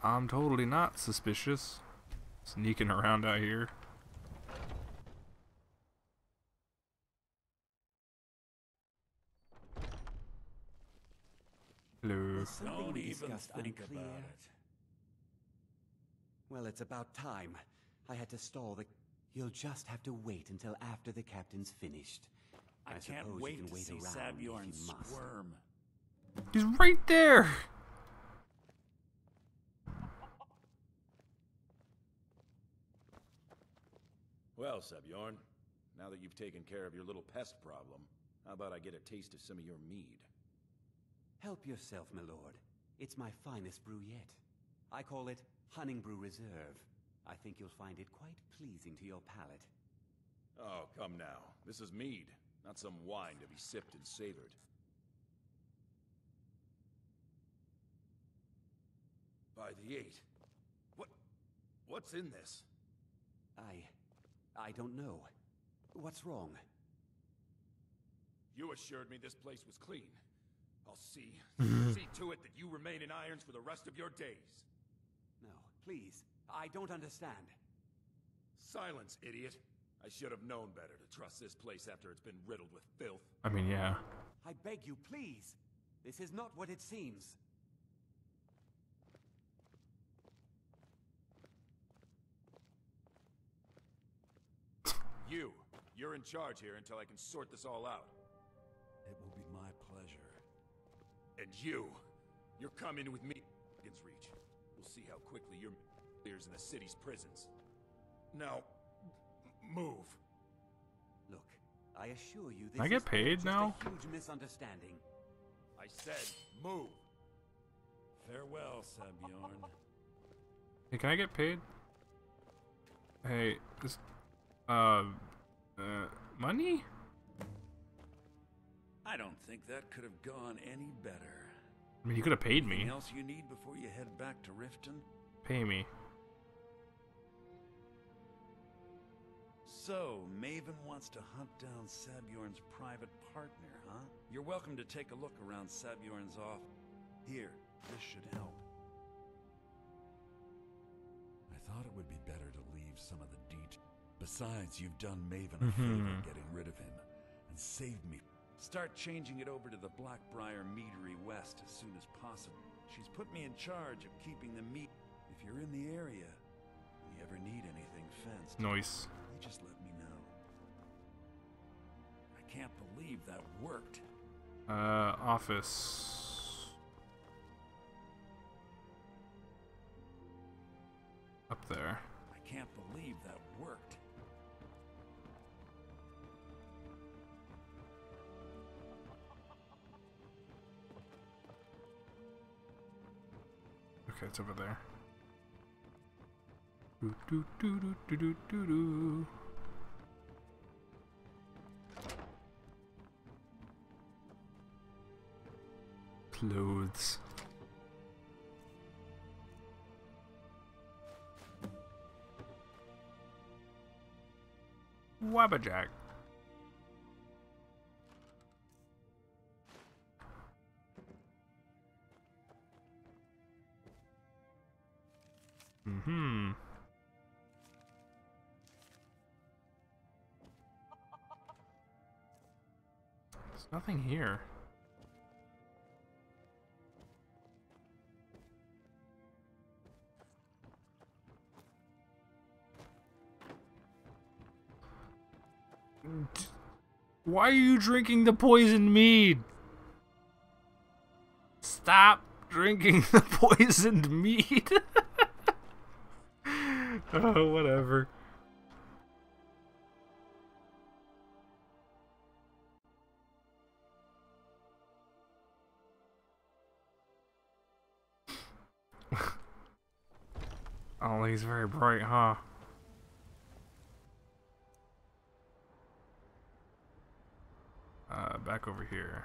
I'm totally not suspicious. Sneaking around out here. Discussed think unclear? about it. Well, it's about time. I had to stall the... You'll just have to wait until after the captain's finished. I, I, can't suppose wait you can to wait see around Sabjorn must. squirm. He's right there. Well, Sabjorn, now that you've taken care of your little pest problem, how about I get a taste of some of your mead? Help yourself, my lord. It's my finest brew yet. I call it Honningbrew Reserve. I think you'll find it quite pleasing to your palate. Oh, come now. This is mead, not some wine to be sipped and savored. By the eight. What... what's in this? I... I don't know. What's wrong? You assured me this place was clean. I'll see... Mm-hmm. see to it that you remain in irons for the rest of your days. No, please. I don't understand. Silence, idiot. I should have known better to trust this place after it's been riddled with filth. I mean, yeah. I beg you, please. This is not what it seems. You, you're in charge here until I can sort this all out. And you, you're coming with me, against Reach. We'll see how quickly you're clears in the city's prisons. Now, move. Look, I assure you this I get is paid just now? a huge misunderstanding. I said, move. Farewell, Sabjorn. Hey, can I get paid? Hey, this, uh, uh, money? I don't think that could have gone any better. I mean, you could have paid me. Anything else you need before you head back to Riften? Pay me. So, Maven wants to hunt down Sabjorn's private partner, huh? You're welcome to take a look around Sabjorn's office. Here, this should help. I thought it would be better to leave some of the details. Besides, you've done Maven a favor Mhm. getting rid of him, and saved me. Start changing it over to the Blackbriar Meadery West as soon as possible. She's put me in charge of keeping the meat. If you're in the area, and you ever need anything fenced, Nice. you just let me know. I can't believe that worked. Uh, office. Up there. I can't believe that Okay, it's over there. Do, do, do, do, do, do, do, do. Clothes. Wabbajack. Mm-hmm. Nothing here. Why are you drinking the poisoned mead? Stop drinking the poisoned mead. oh, whatever. He's very bright, huh? Uh, back over here.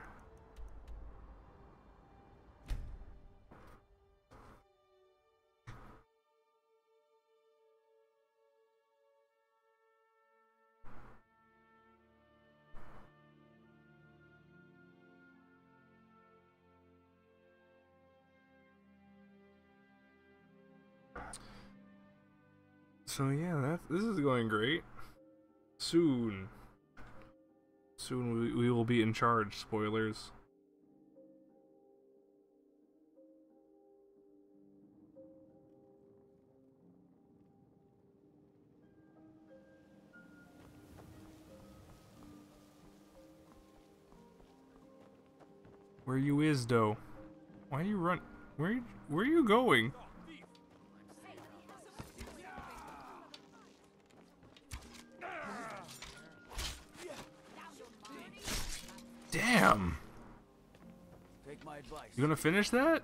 so yeah, that, this is going great. Soon. Soon we, we will be in charge, spoilers. Where you is, though? Why are you run? Where, where are you going? Damn. Take my advice. You gonna finish that?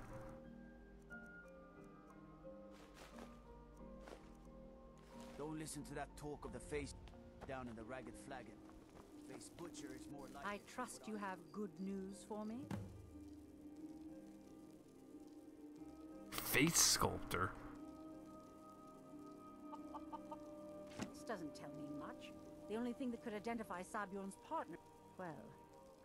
Don't listen to that talk of the face down in the ragged flagon. Face butcher is more like. I trust you have good news for me. Face sculptor. This doesn't tell me much. The only thing that could identify Sabjorn's partner. Well,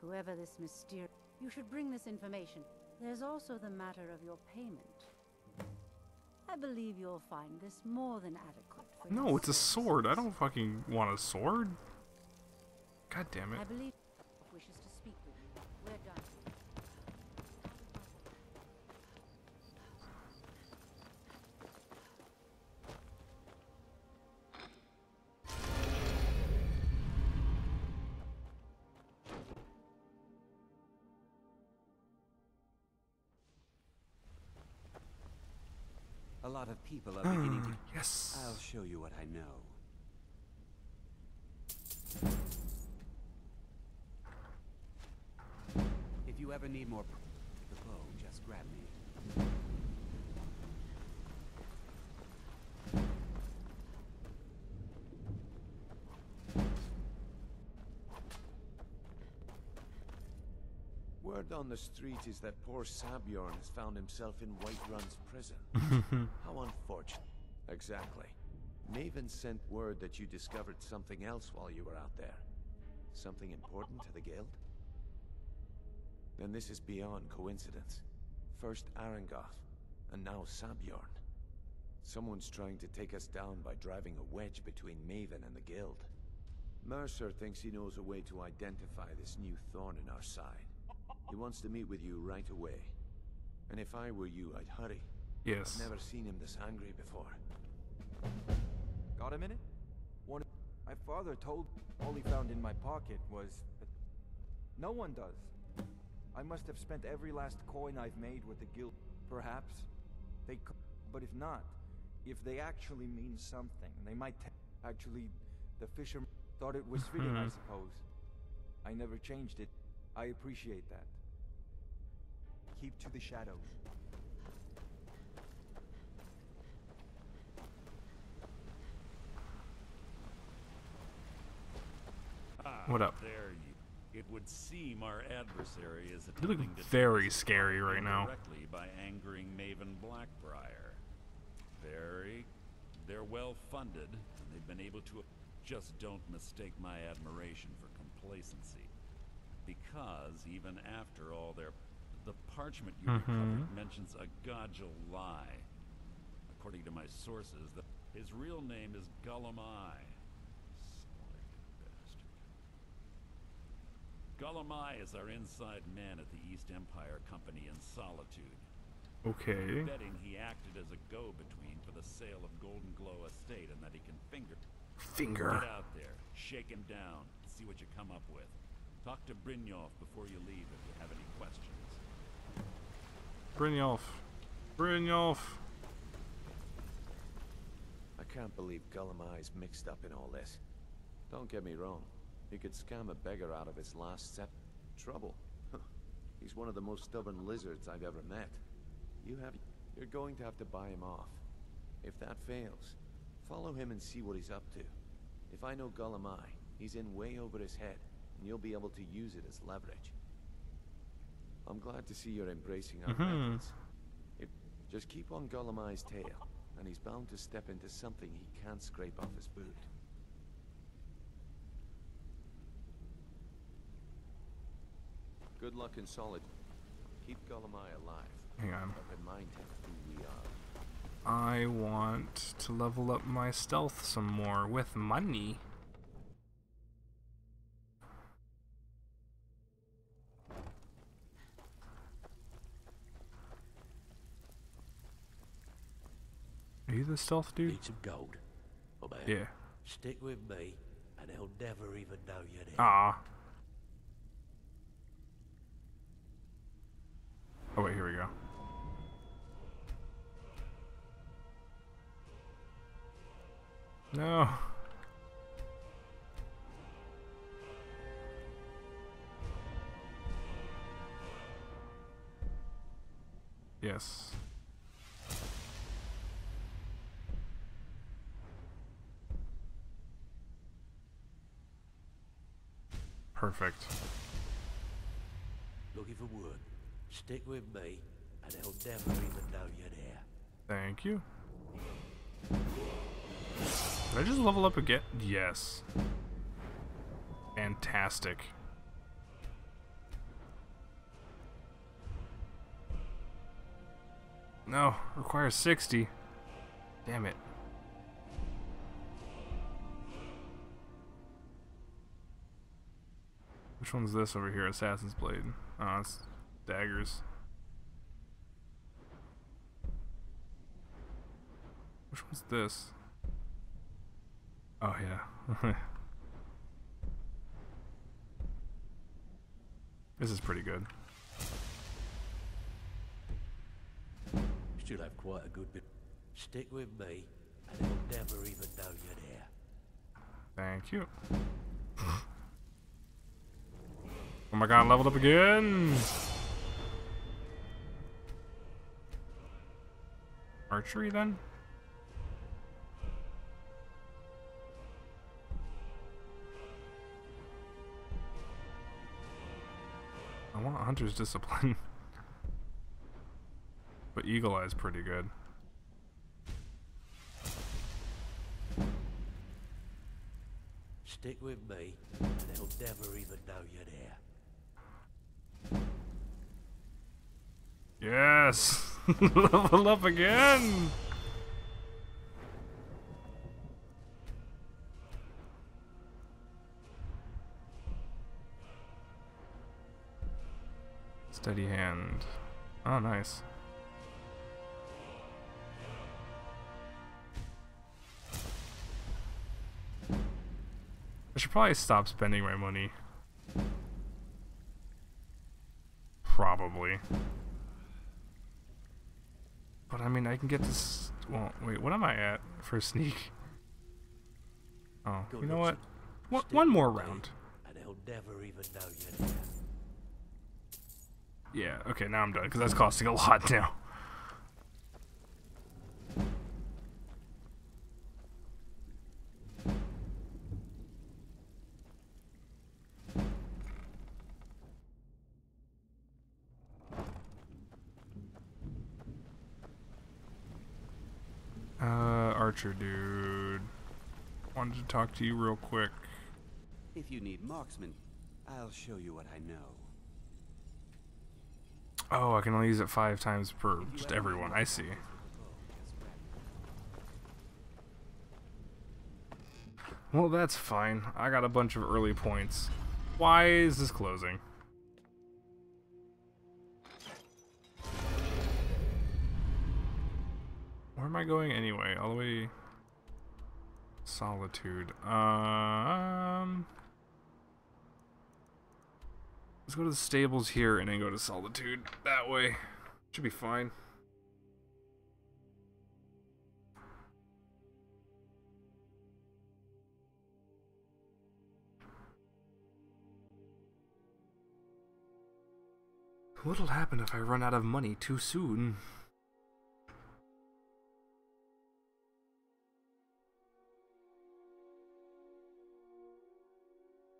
whoever this mysterious. You should bring this information. There's also the matter of your payment. I believe you'll find this more than adequate for No, it's a sword. I don't fucking want a sword. God damn it. I believe lot of people are beginning to... Ah, yes. I'll show you what I know. If you ever need more... The bow, just grab me. Word on the street is that poor Sabjorn has found himself in Whiterun's prison. How unfortunate. Exactly. Maven sent word that you discovered something else while you were out there. Something important to the guild? Then this is beyond coincidence. First Aringoth, and now Sabjorn. Someone's trying to take us down by driving a wedge between Maven and the guild. Mercer thinks he knows a way to identify this new thorn in our side. He wants to meet with you right away. And if I were you, I'd hurry. Yes. I've never seen him this angry before. Got a minute? One. My father told me all he found in my pocket was. No one does. I must have spent every last coin I've made with the guild. Perhaps they could, but if not, if they actually mean something, they might actually. The fisherman thought it was fitting, I suppose. I never changed it. I appreciate that. Keep to the shadows. Ah, What up? There you. It would seem our adversary is You look very scary right now. indirectly by angering Maven Blackbriar. Very, they're well funded, and they've been able to. Just don't mistake my admiration for complacency, because even after all their, the parchment you Mhm. recovered mentions a Godjal lie. According to my sources, the, his real name is Gulum-Ei. Is our inside man at the East Empire Company in Solitude. Okay. Betting he acted as a go-between for the sale of Golden Glow Estate and that he can finger... Finger. Get out there, shake him down, see what you come up with. Talk to Brynjolf before you leave if you have any questions. Brynjolf. Brynjolf. I can't believe Gullum Eye's mixed up in all this. Don't get me wrong. He could scam a beggar out of his last set. Trouble. He's one of the most stubborn lizards I've ever met. You have... You're going to have to buy him off. If that fails, follow him and see what he's up to. If I know Gullum Eye, he's in way over his head, and you'll be able to use it as leverage. I'm glad to see you're embracing our Mhm. methods. It, just keep on Gulum-Ei's tail, and he's bound to step into something he can't scrape off his boot. Good luck in solid. Keep Gulum-Ei alive. Hang on. Remind him who we are. I want to level up my stealth some more with money. The stealth dude? Need some gold. Oh man. Yeah. Stick with me, and they'll never even know you're there. Ah. Oh wait, here we go. No. Yes. Perfect. Looking for work. Stick with me, and they'll never even know you're there. Thank you. Did I just level up again? Yes. Fantastic. No, requires 60. Damn it. Which one's this over here? Assassin's Blade. Oh, it's daggers. Which one's this? Oh, yeah. this is pretty good. Still have quite a good bit. Stick with me, and they'll never even know you're there. Thank you. Oh my god, leveled up again! Archery then? I want Hunter's Discipline. but Eagle Eye's pretty good. Stick with me, and they'll never even know you're there. Yes! Level up again! Steady hand. Oh, nice. I should probably stop spending my money. Probably. But I mean, I can get this. Well, wait, what am I at for a sneak? Oh, you know what? One, one more round. Never even know. Yeah, okay, now I'm done, because that's costing a lot now. Uh, Archer dude. Wanted to talk to you real quick. If you need marksman, I'll show you what I know. Oh, I can only use it five times per just everyone. I see. Well, that's fine. I got a bunch of early points. Why is this closing? Am I going anyway? All the way... Solitude. Um... Let's go to the stables here and then go to Solitude. That way. Should be fine. What'll happen if I run out of money too soon?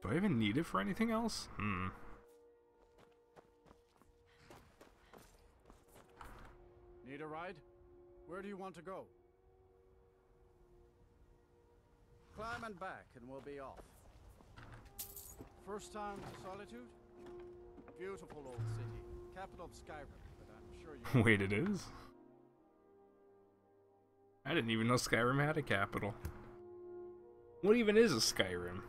Do I even need it for anything else? Hmm. Need a ride? Where do you want to go? Climb and back and we'll be off. First time to Solitude? Beautiful old city. Capital of Skyrim, but I'm sure you... Wait, it is? I didn't even know Skyrim had a capital. What even is a Skyrim?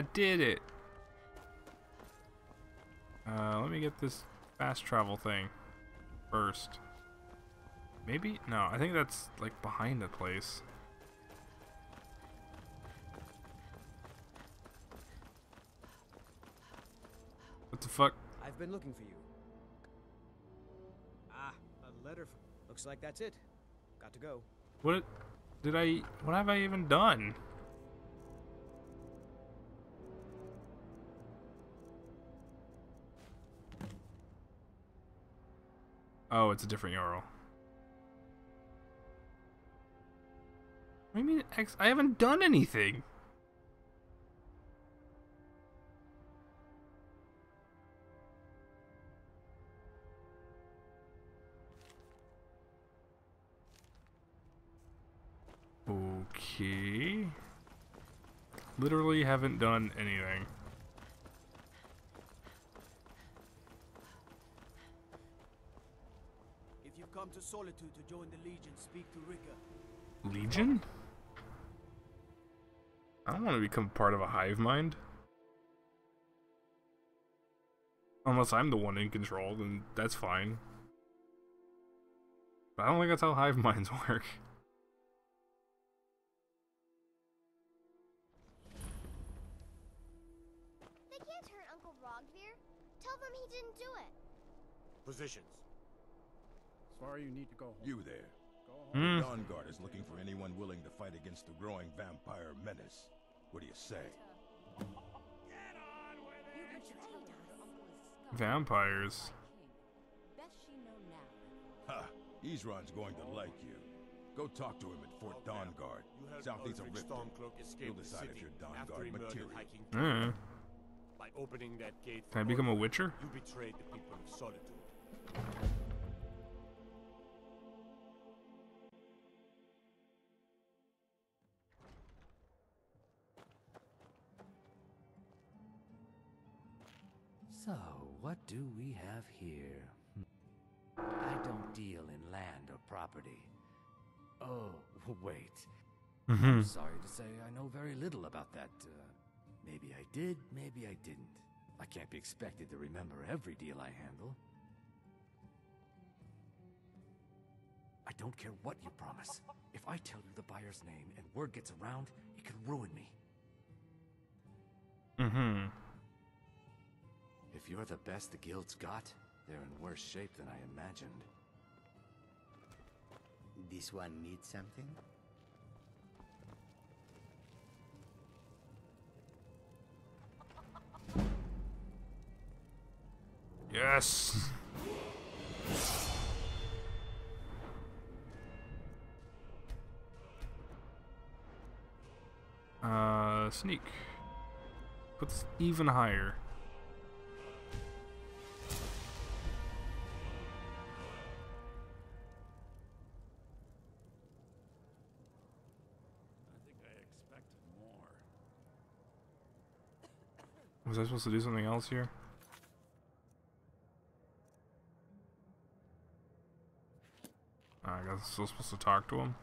I did it. Uh, let me get this fast travel thing first. Maybe? No, I think that's like behind the place. What the fuck? I've been looking for you. Ah, a letter. Looks like that's it. Got to go. What did I? What have I even done? Oh, it's a different Jarl. What do you mean X? I haven't done anything. Okay. Literally haven't done anything. To Solitude to join the Legion, speak to Rikke. Legion? I don't want to become part of a hive mind. Unless I'm the one in control, then that's fine. But I don't think that's how hive minds work. They can't hurt Uncle Rogvir. Tell them he didn't do it. Positions. Sorry you need to go home. You there. Go. The Dawnguard is looking for anyone willing to fight against the growing vampire menace. What do you say? Vampires. Ha! Isran's going to like you. Go talk to him at Fort Dawnguard, southeast of Riften. You'll decide if you're Dawn Guard material. Mm. By opening that gate Can I become a witcher? you betrayed the people of Solitude. What do we have here? Hmm. I don't deal in land or property. Oh, wait. Mm -hmm. I'm sorry to say I know very little about that. Uh, maybe I did, maybe I didn't. I can't be expected to remember every deal I handle. I don't care what you promise. If I tell you the buyer's name and word gets around, it could ruin me. Mm-hmm. If you're the best the guild's got, they're in worse shape than I imagined. This one needs something? Yes. Uh, sneak. Puts even higher. Was I supposed to do something else here? I guess I'm still supposed to talk to him.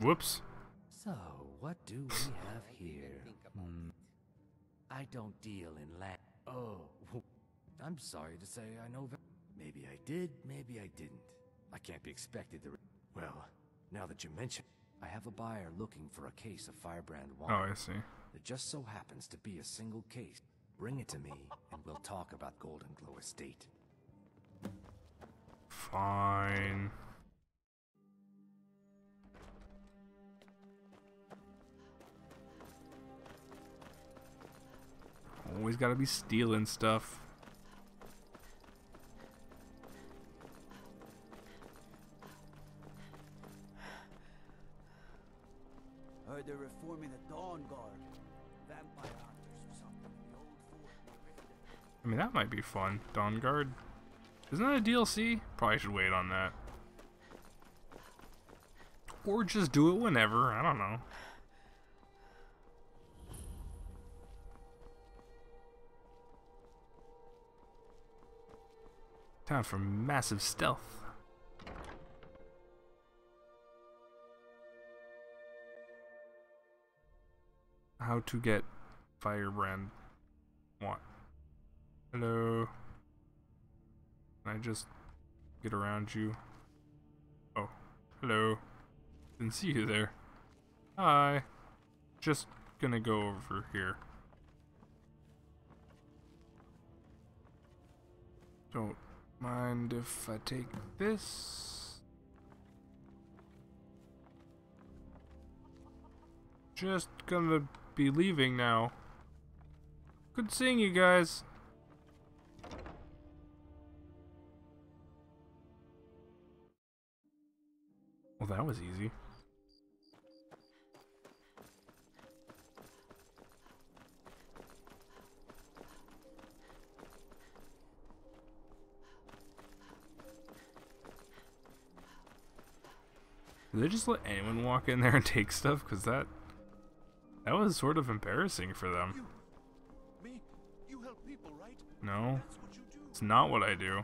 Whoops. So, what do we have here? Hmm. I don't deal in land. Oh, I'm sorry to say I know. Maybe I did, maybe I didn't. I can't be expected to. re- Well, now that you mention, I have a buyer looking for a case of Firebrand wine. Oh, I see. It just so happens to be a single case. Bring it to me, and we'll talk about Golden Glow Estate. Fine. Always gotta be stealing stuff. Heard they're reforming the Dawnguard. I mean, that might be fun. Dawnguard. Isn't that a DLC? Probably should wait on that. Or just do it whenever. I don't know. Time for massive stealth. How to get firebrand. What? Hello. Can I just get around you? Oh, hello. Didn't see you there. Hi. Just gonna go over here. Don't mind if I take this. Just gonna be leaving now. Good seeing you guys. Well, that was easy. Did they just let anyone walk in there and take stuff? Because that... That was sort of embarrassing for them. Me? You help people, right? No. It's not what I do.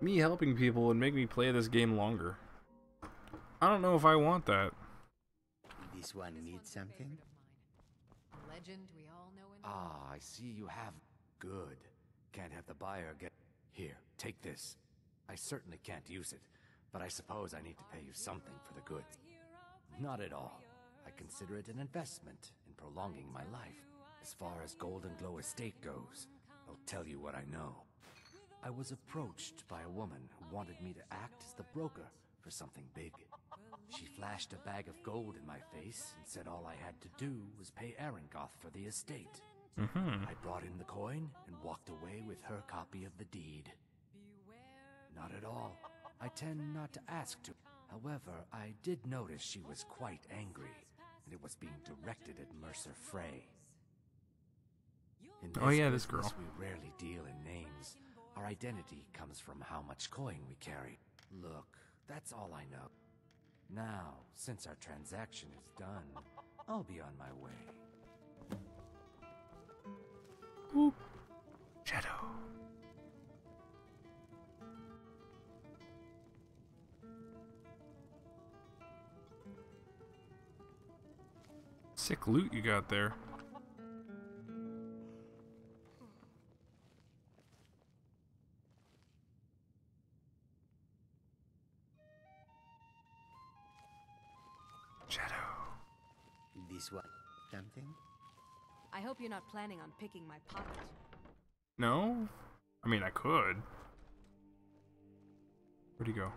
Me helping people would make me play this game longer. I don't know if I want that. This one needs something? Legend we all know and Ah, I see you have. Good. Can't have the buyer get. Here, take this. I certainly can't use it, but I suppose I need to pay you something for the goods. Not at all. I consider it an investment in prolonging my life. As far as Goldenglow Estate goes, I'll tell you what I know. I was approached by a woman who wanted me to act as the broker for something big. She flashed a bag of gold in my face and said all I had to do was pay Aringoth for the estate. Mm-hmm. I brought in the coin and walked away with her copy of the deed. Not at all. I tend not to ask to. However, I did notice she was quite angry, and it was being directed at Mercer Frey. Oh, yeah, this girl. We rarely deal in names. Our identity comes from how much coin we carry. Look, that's all I know. Now, since our transaction is done, I'll be on my way. Whoop. Shadow. Sick loot you got there. This one something? I hope you're not planning on picking my pocket. No? I mean, I could. Where'd he go?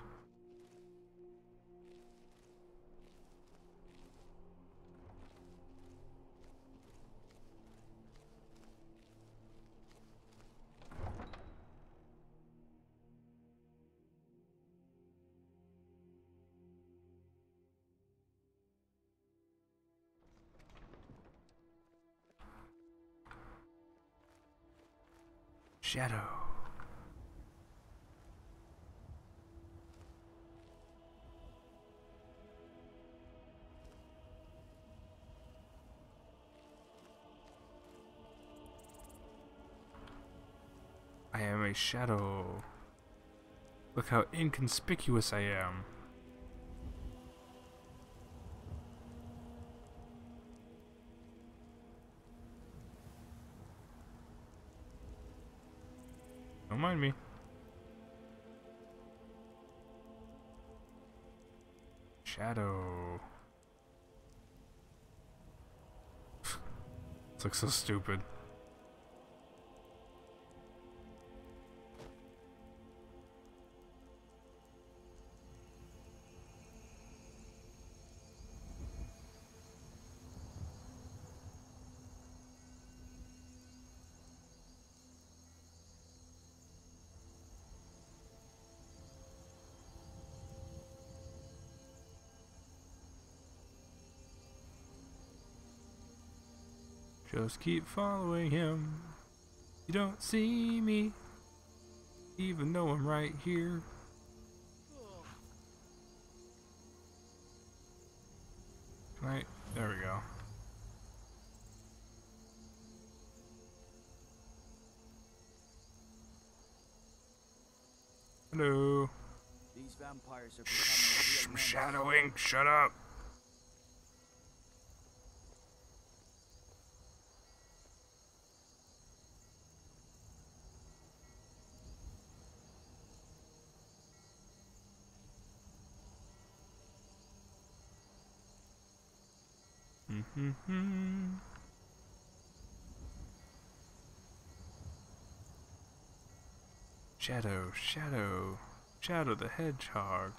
Shadow. I am a shadow. Look how inconspicuous I am. Don't mind me. Shadow. this looks so stupid. Just keep following him. You don't see me, even though I'm right here. Right, there we go. Hello. These vampires Shh, shadowing, shut up. Mm-hmm. Shadow, Shadow, Shadow the Hedgehog.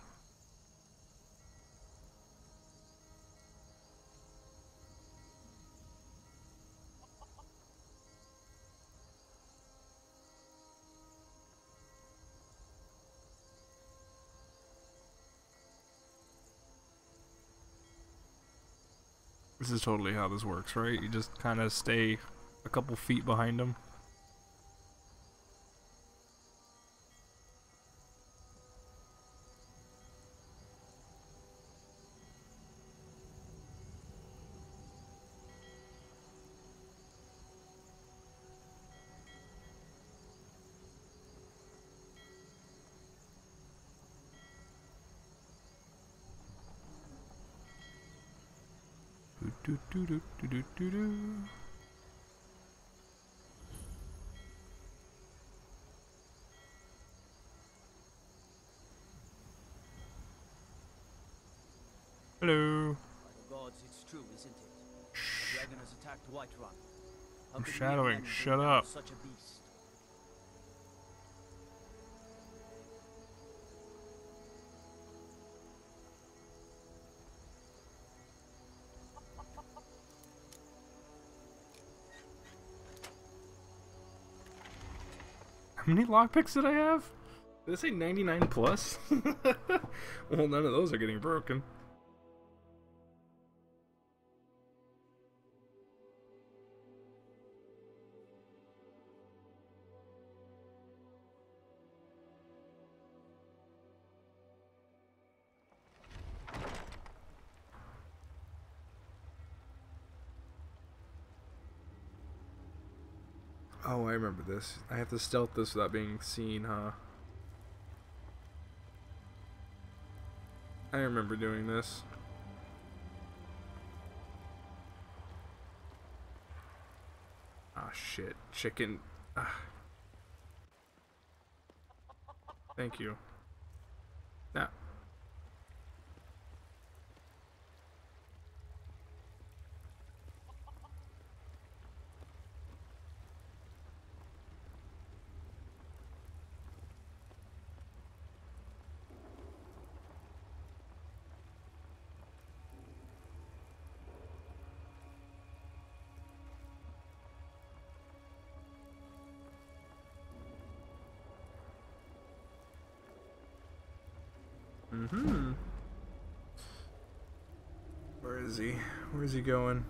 This is totally how this works, right? You just kind of stay a couple feet behind them. Do, do, do, do, do, do, do. Hello. By the gods, it's true, isn't it? The dragon has attacked Whiterun. I'm shadowing. Shut up. Such a beast. Many lockpicks did I have? Did I say 99 plus? well, none of those are getting broken. Remember this. I have to stealth this without being seen, huh? I remember doing this. Ah, shit. Chicken. Ah. Thank you. Now. Is he? Where is he going?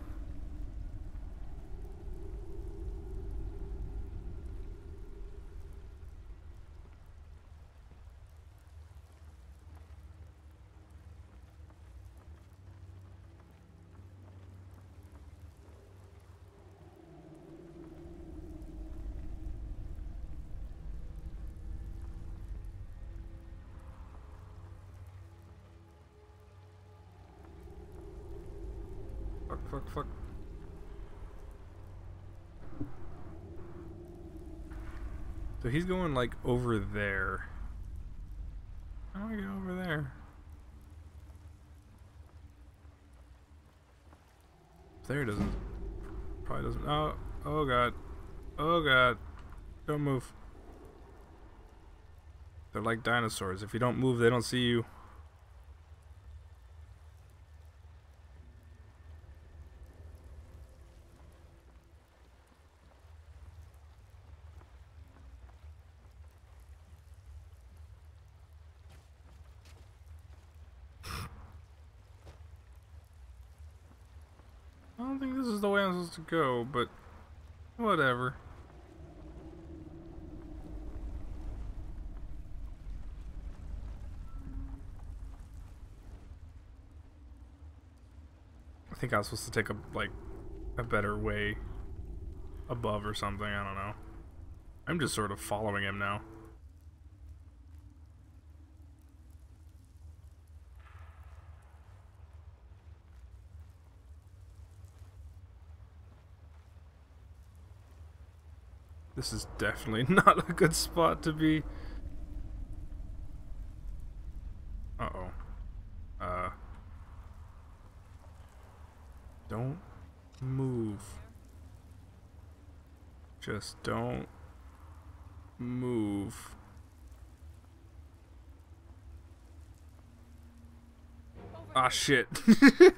Fuck, fuck, fuck. So he's going like over there. How do I get over there? There doesn't. Probably doesn't. Oh, oh god. Oh god. Don't move. They're like dinosaurs. If you don't move, they don't see you. I don't think this is the way I'm supposed to go, but whatever. I think I was supposed to take a like a better way above or something, I don't know. I'm just sort of following him now. This is definitely not a good spot to be. Uh-oh. Uh. Don't move. Just don't move. Ah, shit.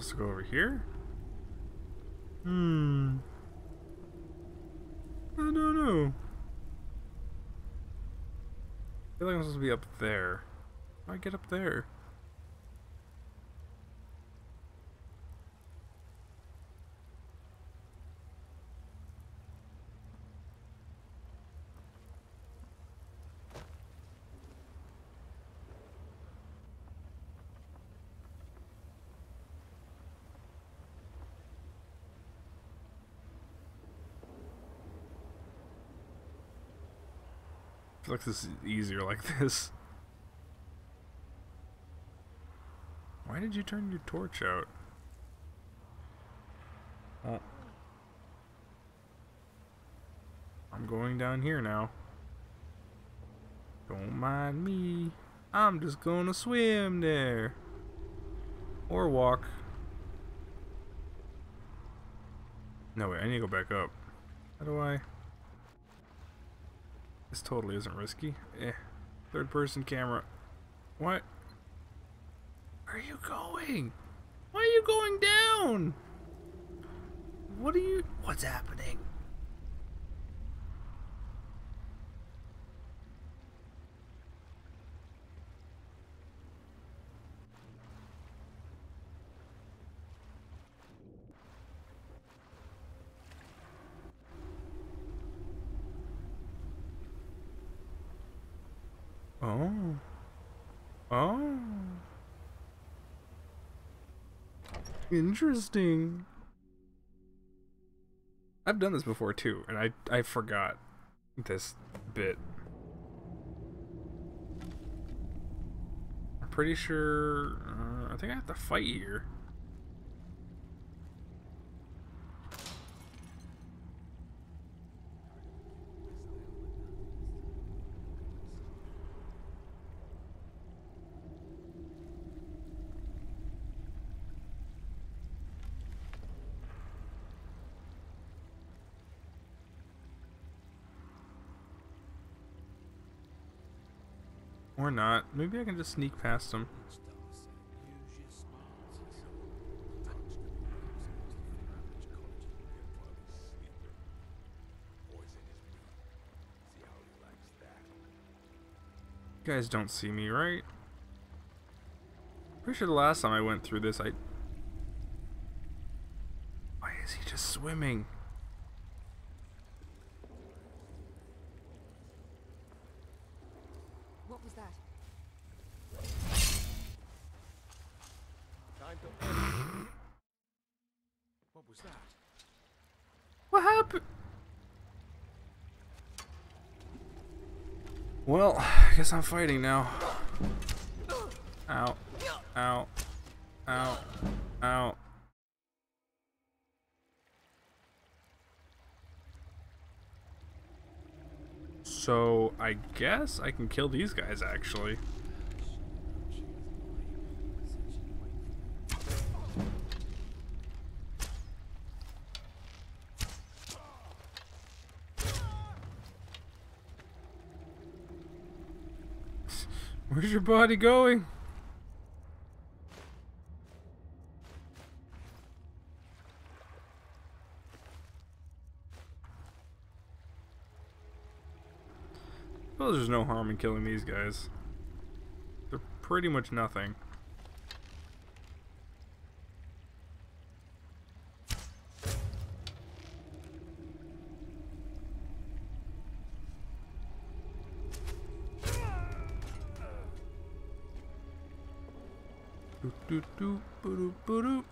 supposed to go over here? Hmm. I don't know. I feel like I'm supposed to be up there. How do I get up there? Like this is easier like this. Why did you turn your torch out? Oh. I'm going down here now. Don't mind me. I'm just gonna swim there. Or walk. No, wait, I need to go back up. How do I... This totally isn't risky. Eh. Third person camera. What? Are you going? Why are you going down? What are you... What's happening? Oh. Oh. Interesting. I've done this before too, and I I forgot this bit. I'm pretty sure. Uh, I think I have to fight here. Not. Maybe I can just sneak past him. You guys don't see me, right? Pretty sure the last time I went through this, I... Why is he just swimming? What was that? Time to end. what was that? What happened? Well, I guess I'm fighting now. Ow. Ow. Ow. Ow. So, I guess I can kill these guys, actually. Where's your body going? Well, there's no harm in killing these guys. They're pretty much nothing. Do do boo boo doo.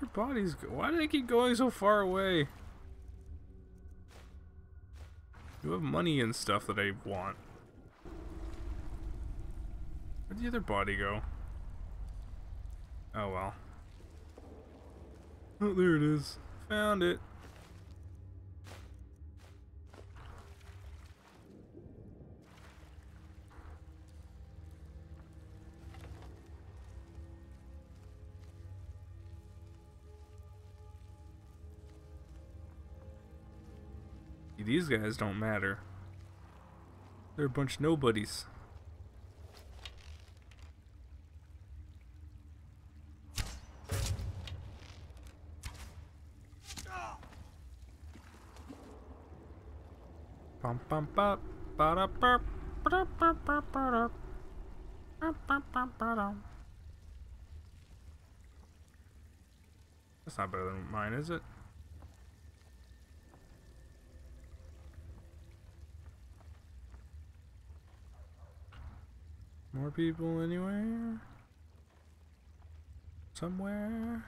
Your body's. Why do they keep going so far away? You have money and stuff that I want. Where'd the other body go? Oh well. Oh, there it is. Found it. These guys don't matter. They're a bunch of nobodies. Bum bum ba da. That's not better than mine, is it? More people anywhere? Somewhere?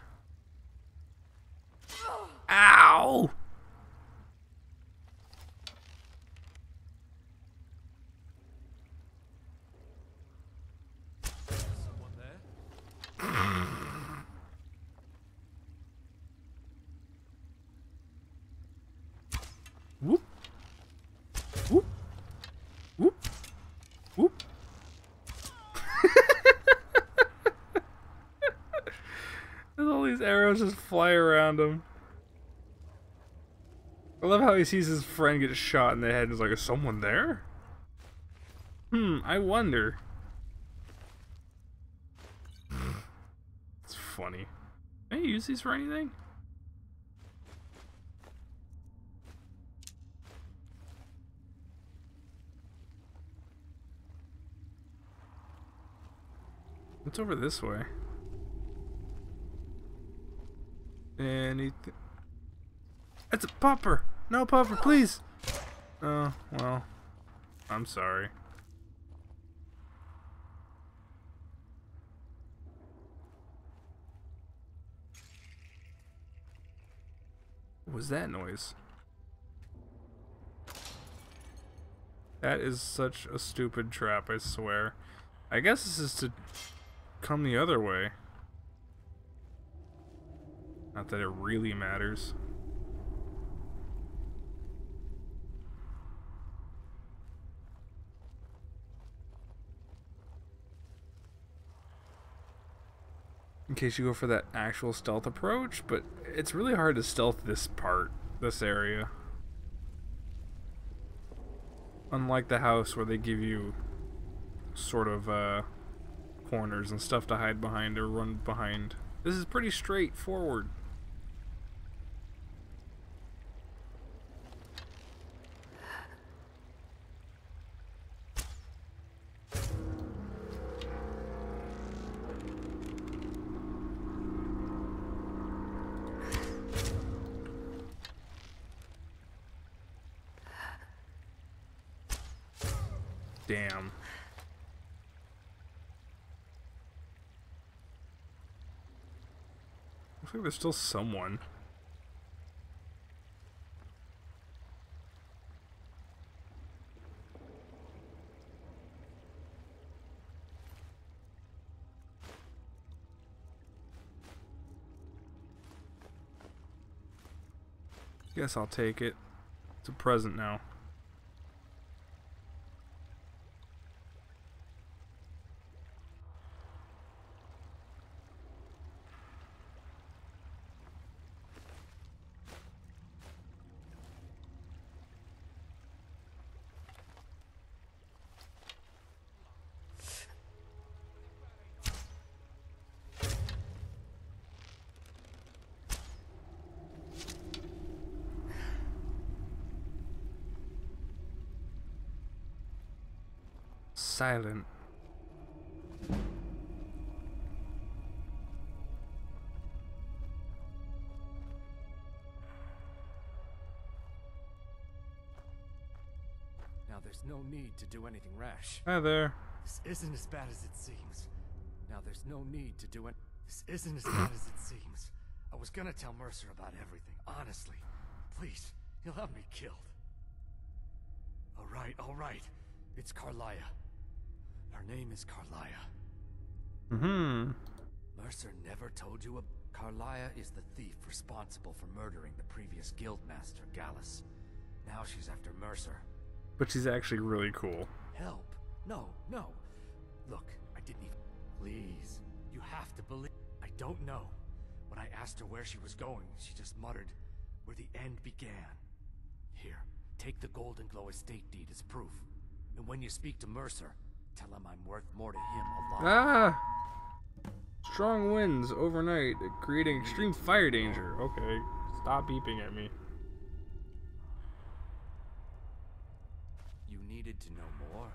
Ow! Someone there? Whoop. Whoop. Whoop. Whoop. There's all these arrows just fly around him. I love how he sees his friend get shot in the head and is like, is someone there? Hmm, I wonder. It's funny. Can you use these for anything? What's over this way? Anything? That's a pupper! No pupper, please! Oh, well. I'm sorry. What was that noise? That is such a stupid trap, I swear. I guess this is to come the other way. Not that it really matters. In case you go for that actual stealth approach, but it's really hard to stealth this part, this area. Unlike the house where they give you sort of uh, corners and stuff to hide behind or run behind. This is pretty straightforward. There's still someone. Guess I'll take it. It's a present now. Silent. Now there's no need to do anything rash. Hi there. This isn't as bad as it seems. Now there's no need to do it. This isn't as bad as it seems. I was gonna tell Mercer about everything, honestly. Please, he'll have me killed. All right, all right. It's Karliah. Her name is Karliah. Mm-hmm. Mercer never told you a... Karliah is the thief responsible for murdering the previous guildmaster, Gallus. Now she's after Mercer. But she's actually really cool. Help? No, no. Look, I didn't even... Please, you have to believe... I don't know. When I asked her where she was going, she just muttered, where the end began. Here, take the Goldenglow Estate deed as proof. And when you speak to Mercer, tell him I'm worth more to him alive. Ah! Strong winds overnight, creating extreme fire danger. Okay, stop beeping at me. You needed to know more?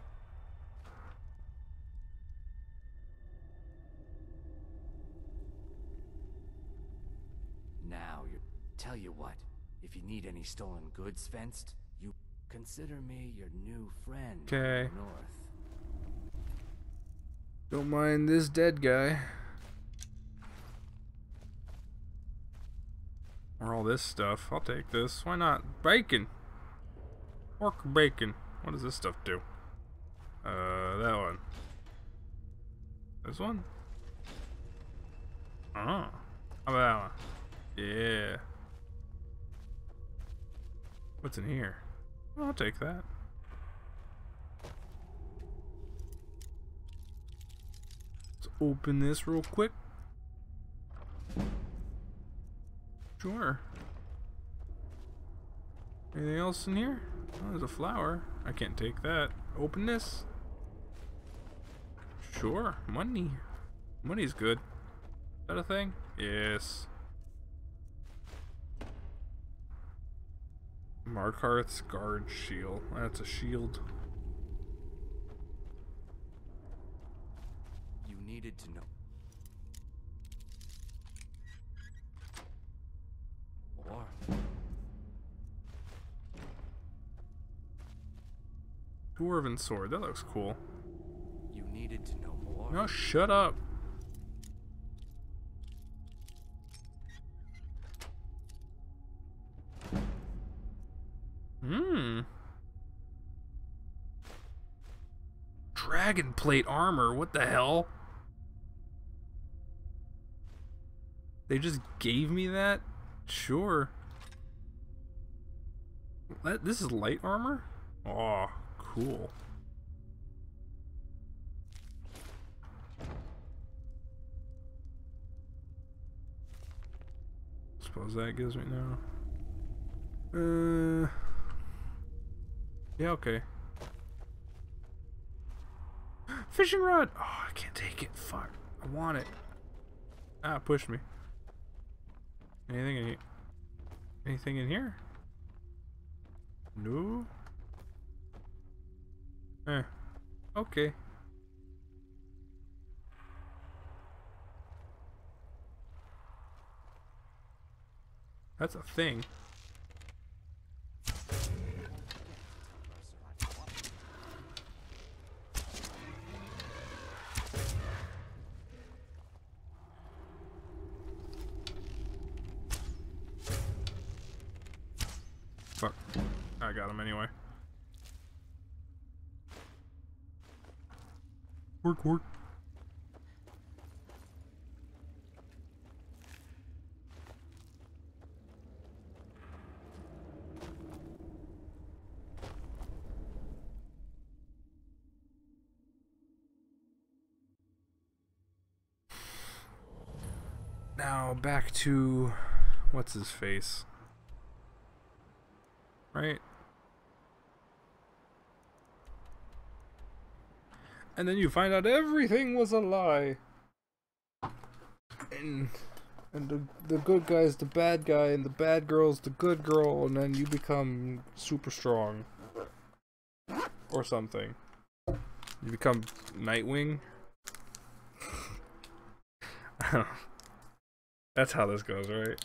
Now you tell you what, if you need any stolen goods fenced, you consider me your new friend. Okay. North. Don't mind this dead guy. Or all this stuff. I'll take this. Why not? Bacon! Pork bacon. What does this stuff do? Uh, that one. This one? Oh. How about that one? Yeah. What's in here? I'll take that. Open this real quick. Sure. Anything else in here? Oh, there's a flower. I can't take that. Open this. Sure. Money. Money's good. Is that a thing? Yes. Markarth's guard shield. That's a shield. Needed to know. More. Dwarven sword. That looks cool. You needed to know more. No, shut up. Hmm. Dragon plate armor. What the hell? They just gave me that? Sure. This is light armor? Oh, cool. Suppose that gives me now. Uh. Yeah, okay. Fishing rod! Oh, I can't take it. Fuck. I want it. Ah, push me. Anything in here? Anything in here? No? Eh. Okay. That's a thing. Fuck. I got him anyway. Work, work. Now back to what's his face? Right? And then you find out everything was a lie. And and the the good guy's the bad guy and the bad girl's the good girl and then you become super strong. Or something. You become Nightwing. That's how this goes, right?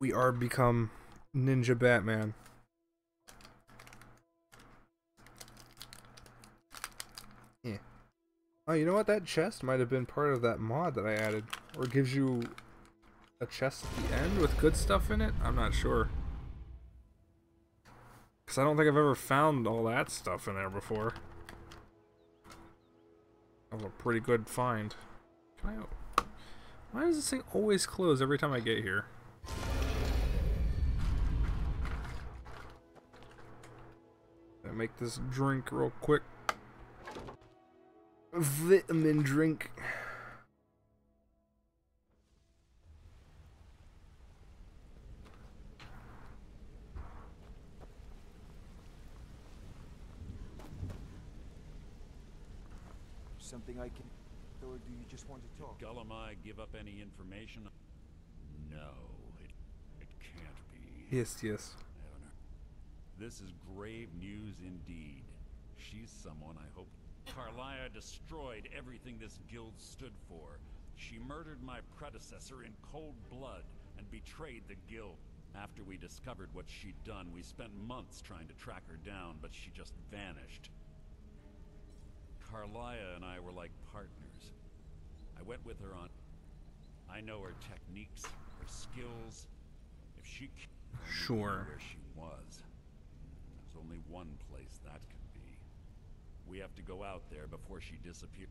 We are become Ninja Batman. Oh, you know what? That chest might have been part of that mod that I added. Or gives you a chest at the end with good stuff in it? I'm not sure. Because I don't think I've ever found all that stuff in there before. That was a pretty good find. Can I... Why does this thing always close every time I get here? Make this drink real quick. Vitamin drink. Something I can... Or do you just want to talk? Gulum-Ei give up any information? No, it, it can't be. Yes, yes. This is grave news indeed. She's someone I hope... Karliah destroyed everything this guild stood for. She murdered my predecessor in cold blood and betrayed the guild. After we discovered what she'd done, we spent months trying to track her down, but she just vanished. Karliah and I were like partners. I went with her on... I know her techniques, her skills. If she... Sure. Where she was. There's only one place that be. We have to go out there before she disappears.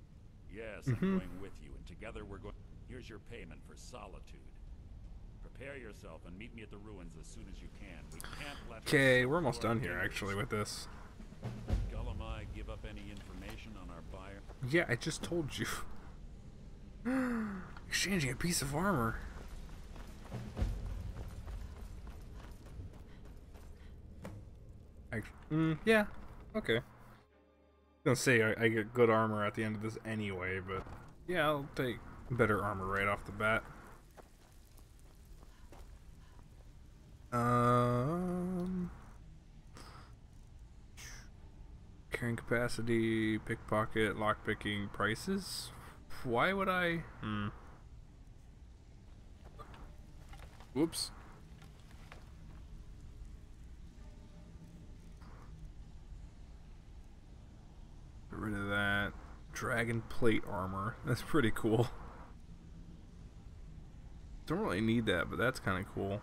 Yes, Mhm. I'm going with you, and together we're going... Here's your payment for solitude. Prepare yourself and meet me at the ruins as soon as you can. We can't let Okay, we're almost done here actually with this. Give up any information on our buyer? Yeah, I just told you. Exchanging a piece of armor. Mm, yeah, okay. Gonna say I, I get good armor at the end of this anyway, but yeah, I'll take better armor right off the bat. Um, carrying capacity, pickpocket, lockpicking, prices. Why would I? Hmm. Whoops. Get rid of that. Dragon plate armor. That's pretty cool. Don't really need that, but that's kind of cool.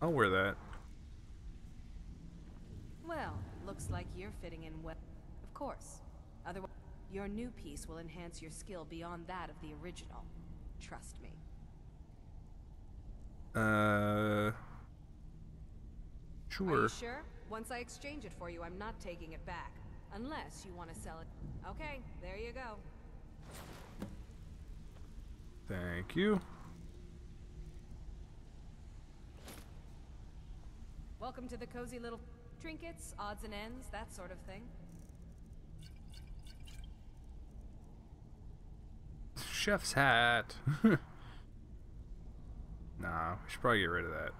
I'll wear that. Well, looks like you're fitting in well. Of course. Otherwise, your new piece will enhance your skill beyond that of the original. Trust me. Uh. Sure. sure? Once I exchange it for you, I'm not taking it back. Unless you want to sell it. Okay, there you go. Thank you. Welcome to the cozy little trinkets, odds and ends, that sort of thing. Chef's hat. nah, we should probably get rid of that.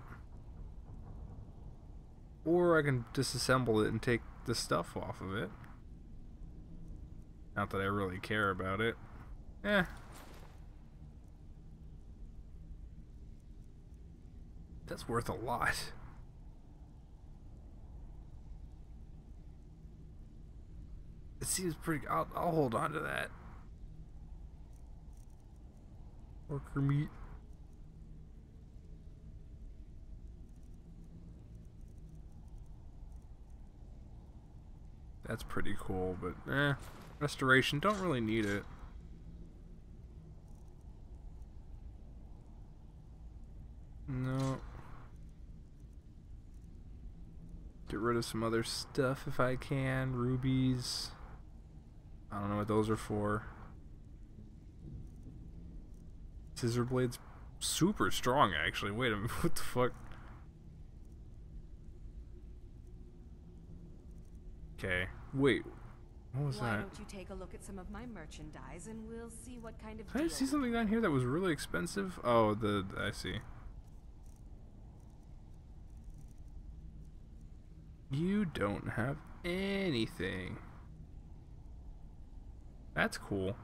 Or I can disassemble it and take the stuff off of it. Not that I really care about it. Eh. That's worth a lot. It seems pretty. I'll, I'll hold on to that. Worker meat. That's pretty cool, but eh. Restoration, don't really need it. No. Get rid of some other stuff if I can. Rubies. I don't know what those are for. Scissor blades super strong actually. Wait a minute, what the fuck? Okay. Wait. What was Why that? don't you take a look at some of my merchandise and we'll see what kind of Did I see something down here that was really expensive? Oh, the I see. You don't have anything. That's cool.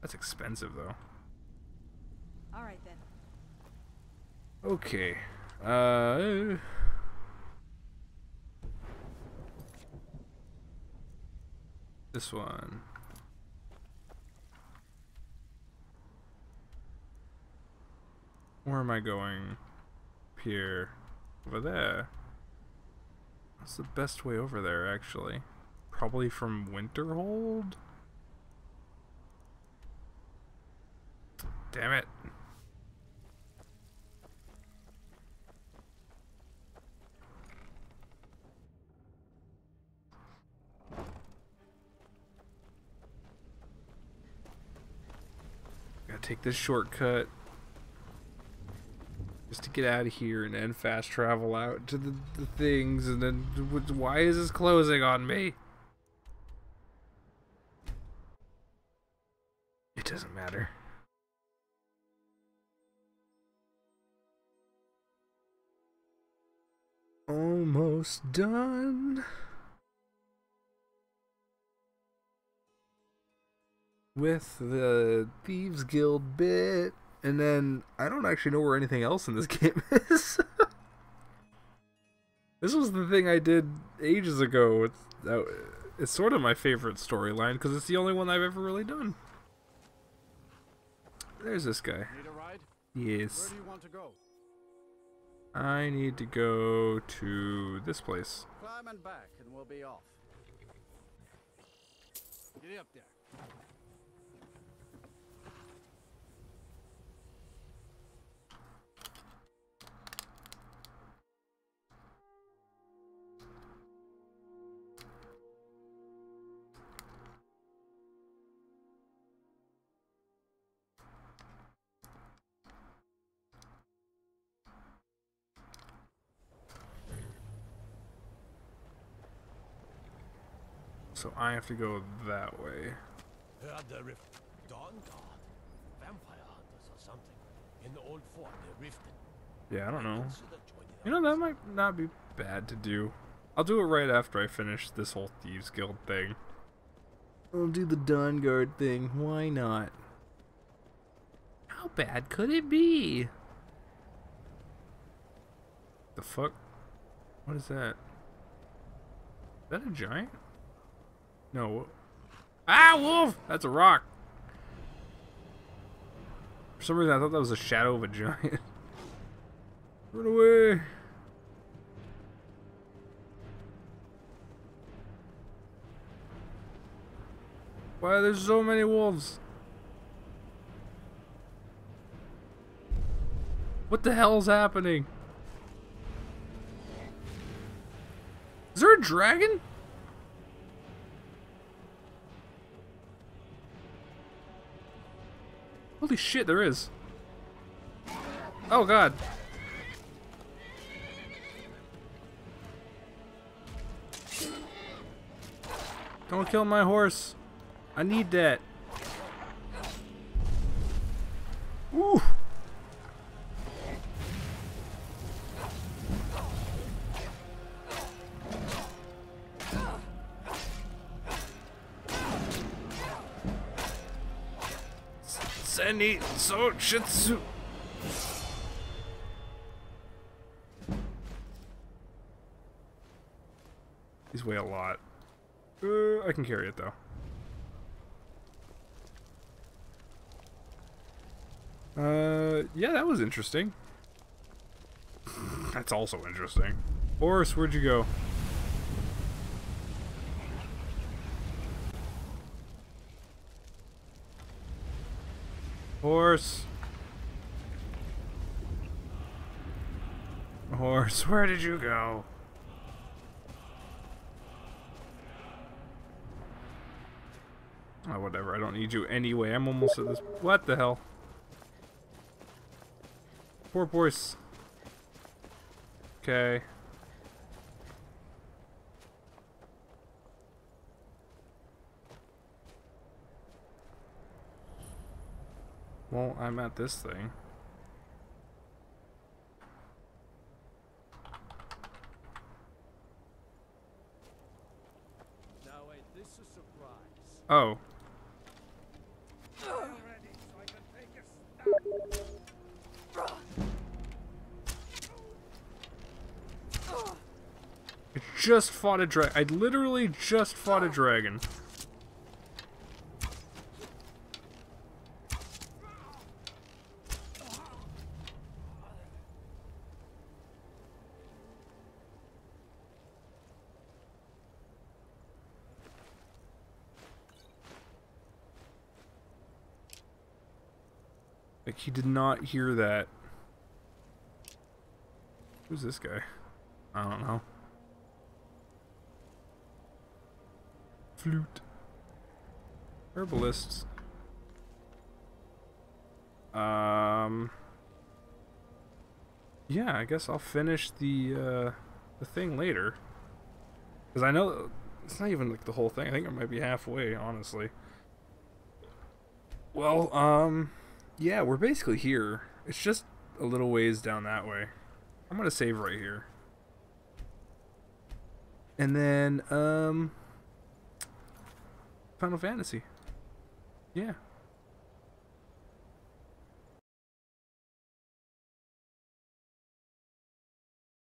That's expensive though. All right then. Okay. Uh This one. Where am I going? Here. Over there. What's the best way over there, actually? Probably from Winterhold? Damn it. Take this shortcut just to get out of here and then fast travel out to the, the things and then why is this closing on me? It doesn't matter. Almost done. With the Thieves Guild bit. And then I don't actually know where anything else in this game is. this was the thing I did ages ago. It's, uh, it's sort of my favorite storyline because it's the only one I've ever really done. There's this guy. Need a ride? Yes. Where do you want to go? I need to go to this place. Climb and back, and we'll be off. Get up there. So I have to go that way. Heard the rift. Dawn Guard. Vampire hunters or something. In the old fort near Riften. Yeah, I don't know. You know, that might not be bad to do. I'll do it right after I finish this whole Thieves Guild thing. I'll do the Dawnguard thing. Why not? How bad could it be? The fuck? What is that? Is that a giant? No. Ah, wolf! That's a rock. For some reason, I thought that was a shadow of a giant. Run away! Why are there so many wolves? What the hell's happening? Is there a dragon? Holy shit, there is. Oh god. Don't kill my horse. I need that. So shitsu. These weigh a lot. Uh, I can carry it though. Uh, yeah, that was interesting. That's also interesting. Horse, where'd you go? Horse. Horse, where did you go? Oh, whatever. I don't need you anyway. I'm almost at this. What the hell? Poor boys. Okay. Well, I'm at this thing. Now wait, this is a surprise. Oh. I just fought a dragon. I literally just fought a dragon. Like, he did not hear that. Who's this guy? I don't know. Flute. Herbalists. Um. Yeah, I guess I'll finish the uh, the thing later. Cause I know it's not even like the whole thing. I think it might be halfway, honestly. Well, um, yeah, we're basically here. It's just a little ways down that way. I'm gonna save right here. And then, um, Final Fantasy. Yeah.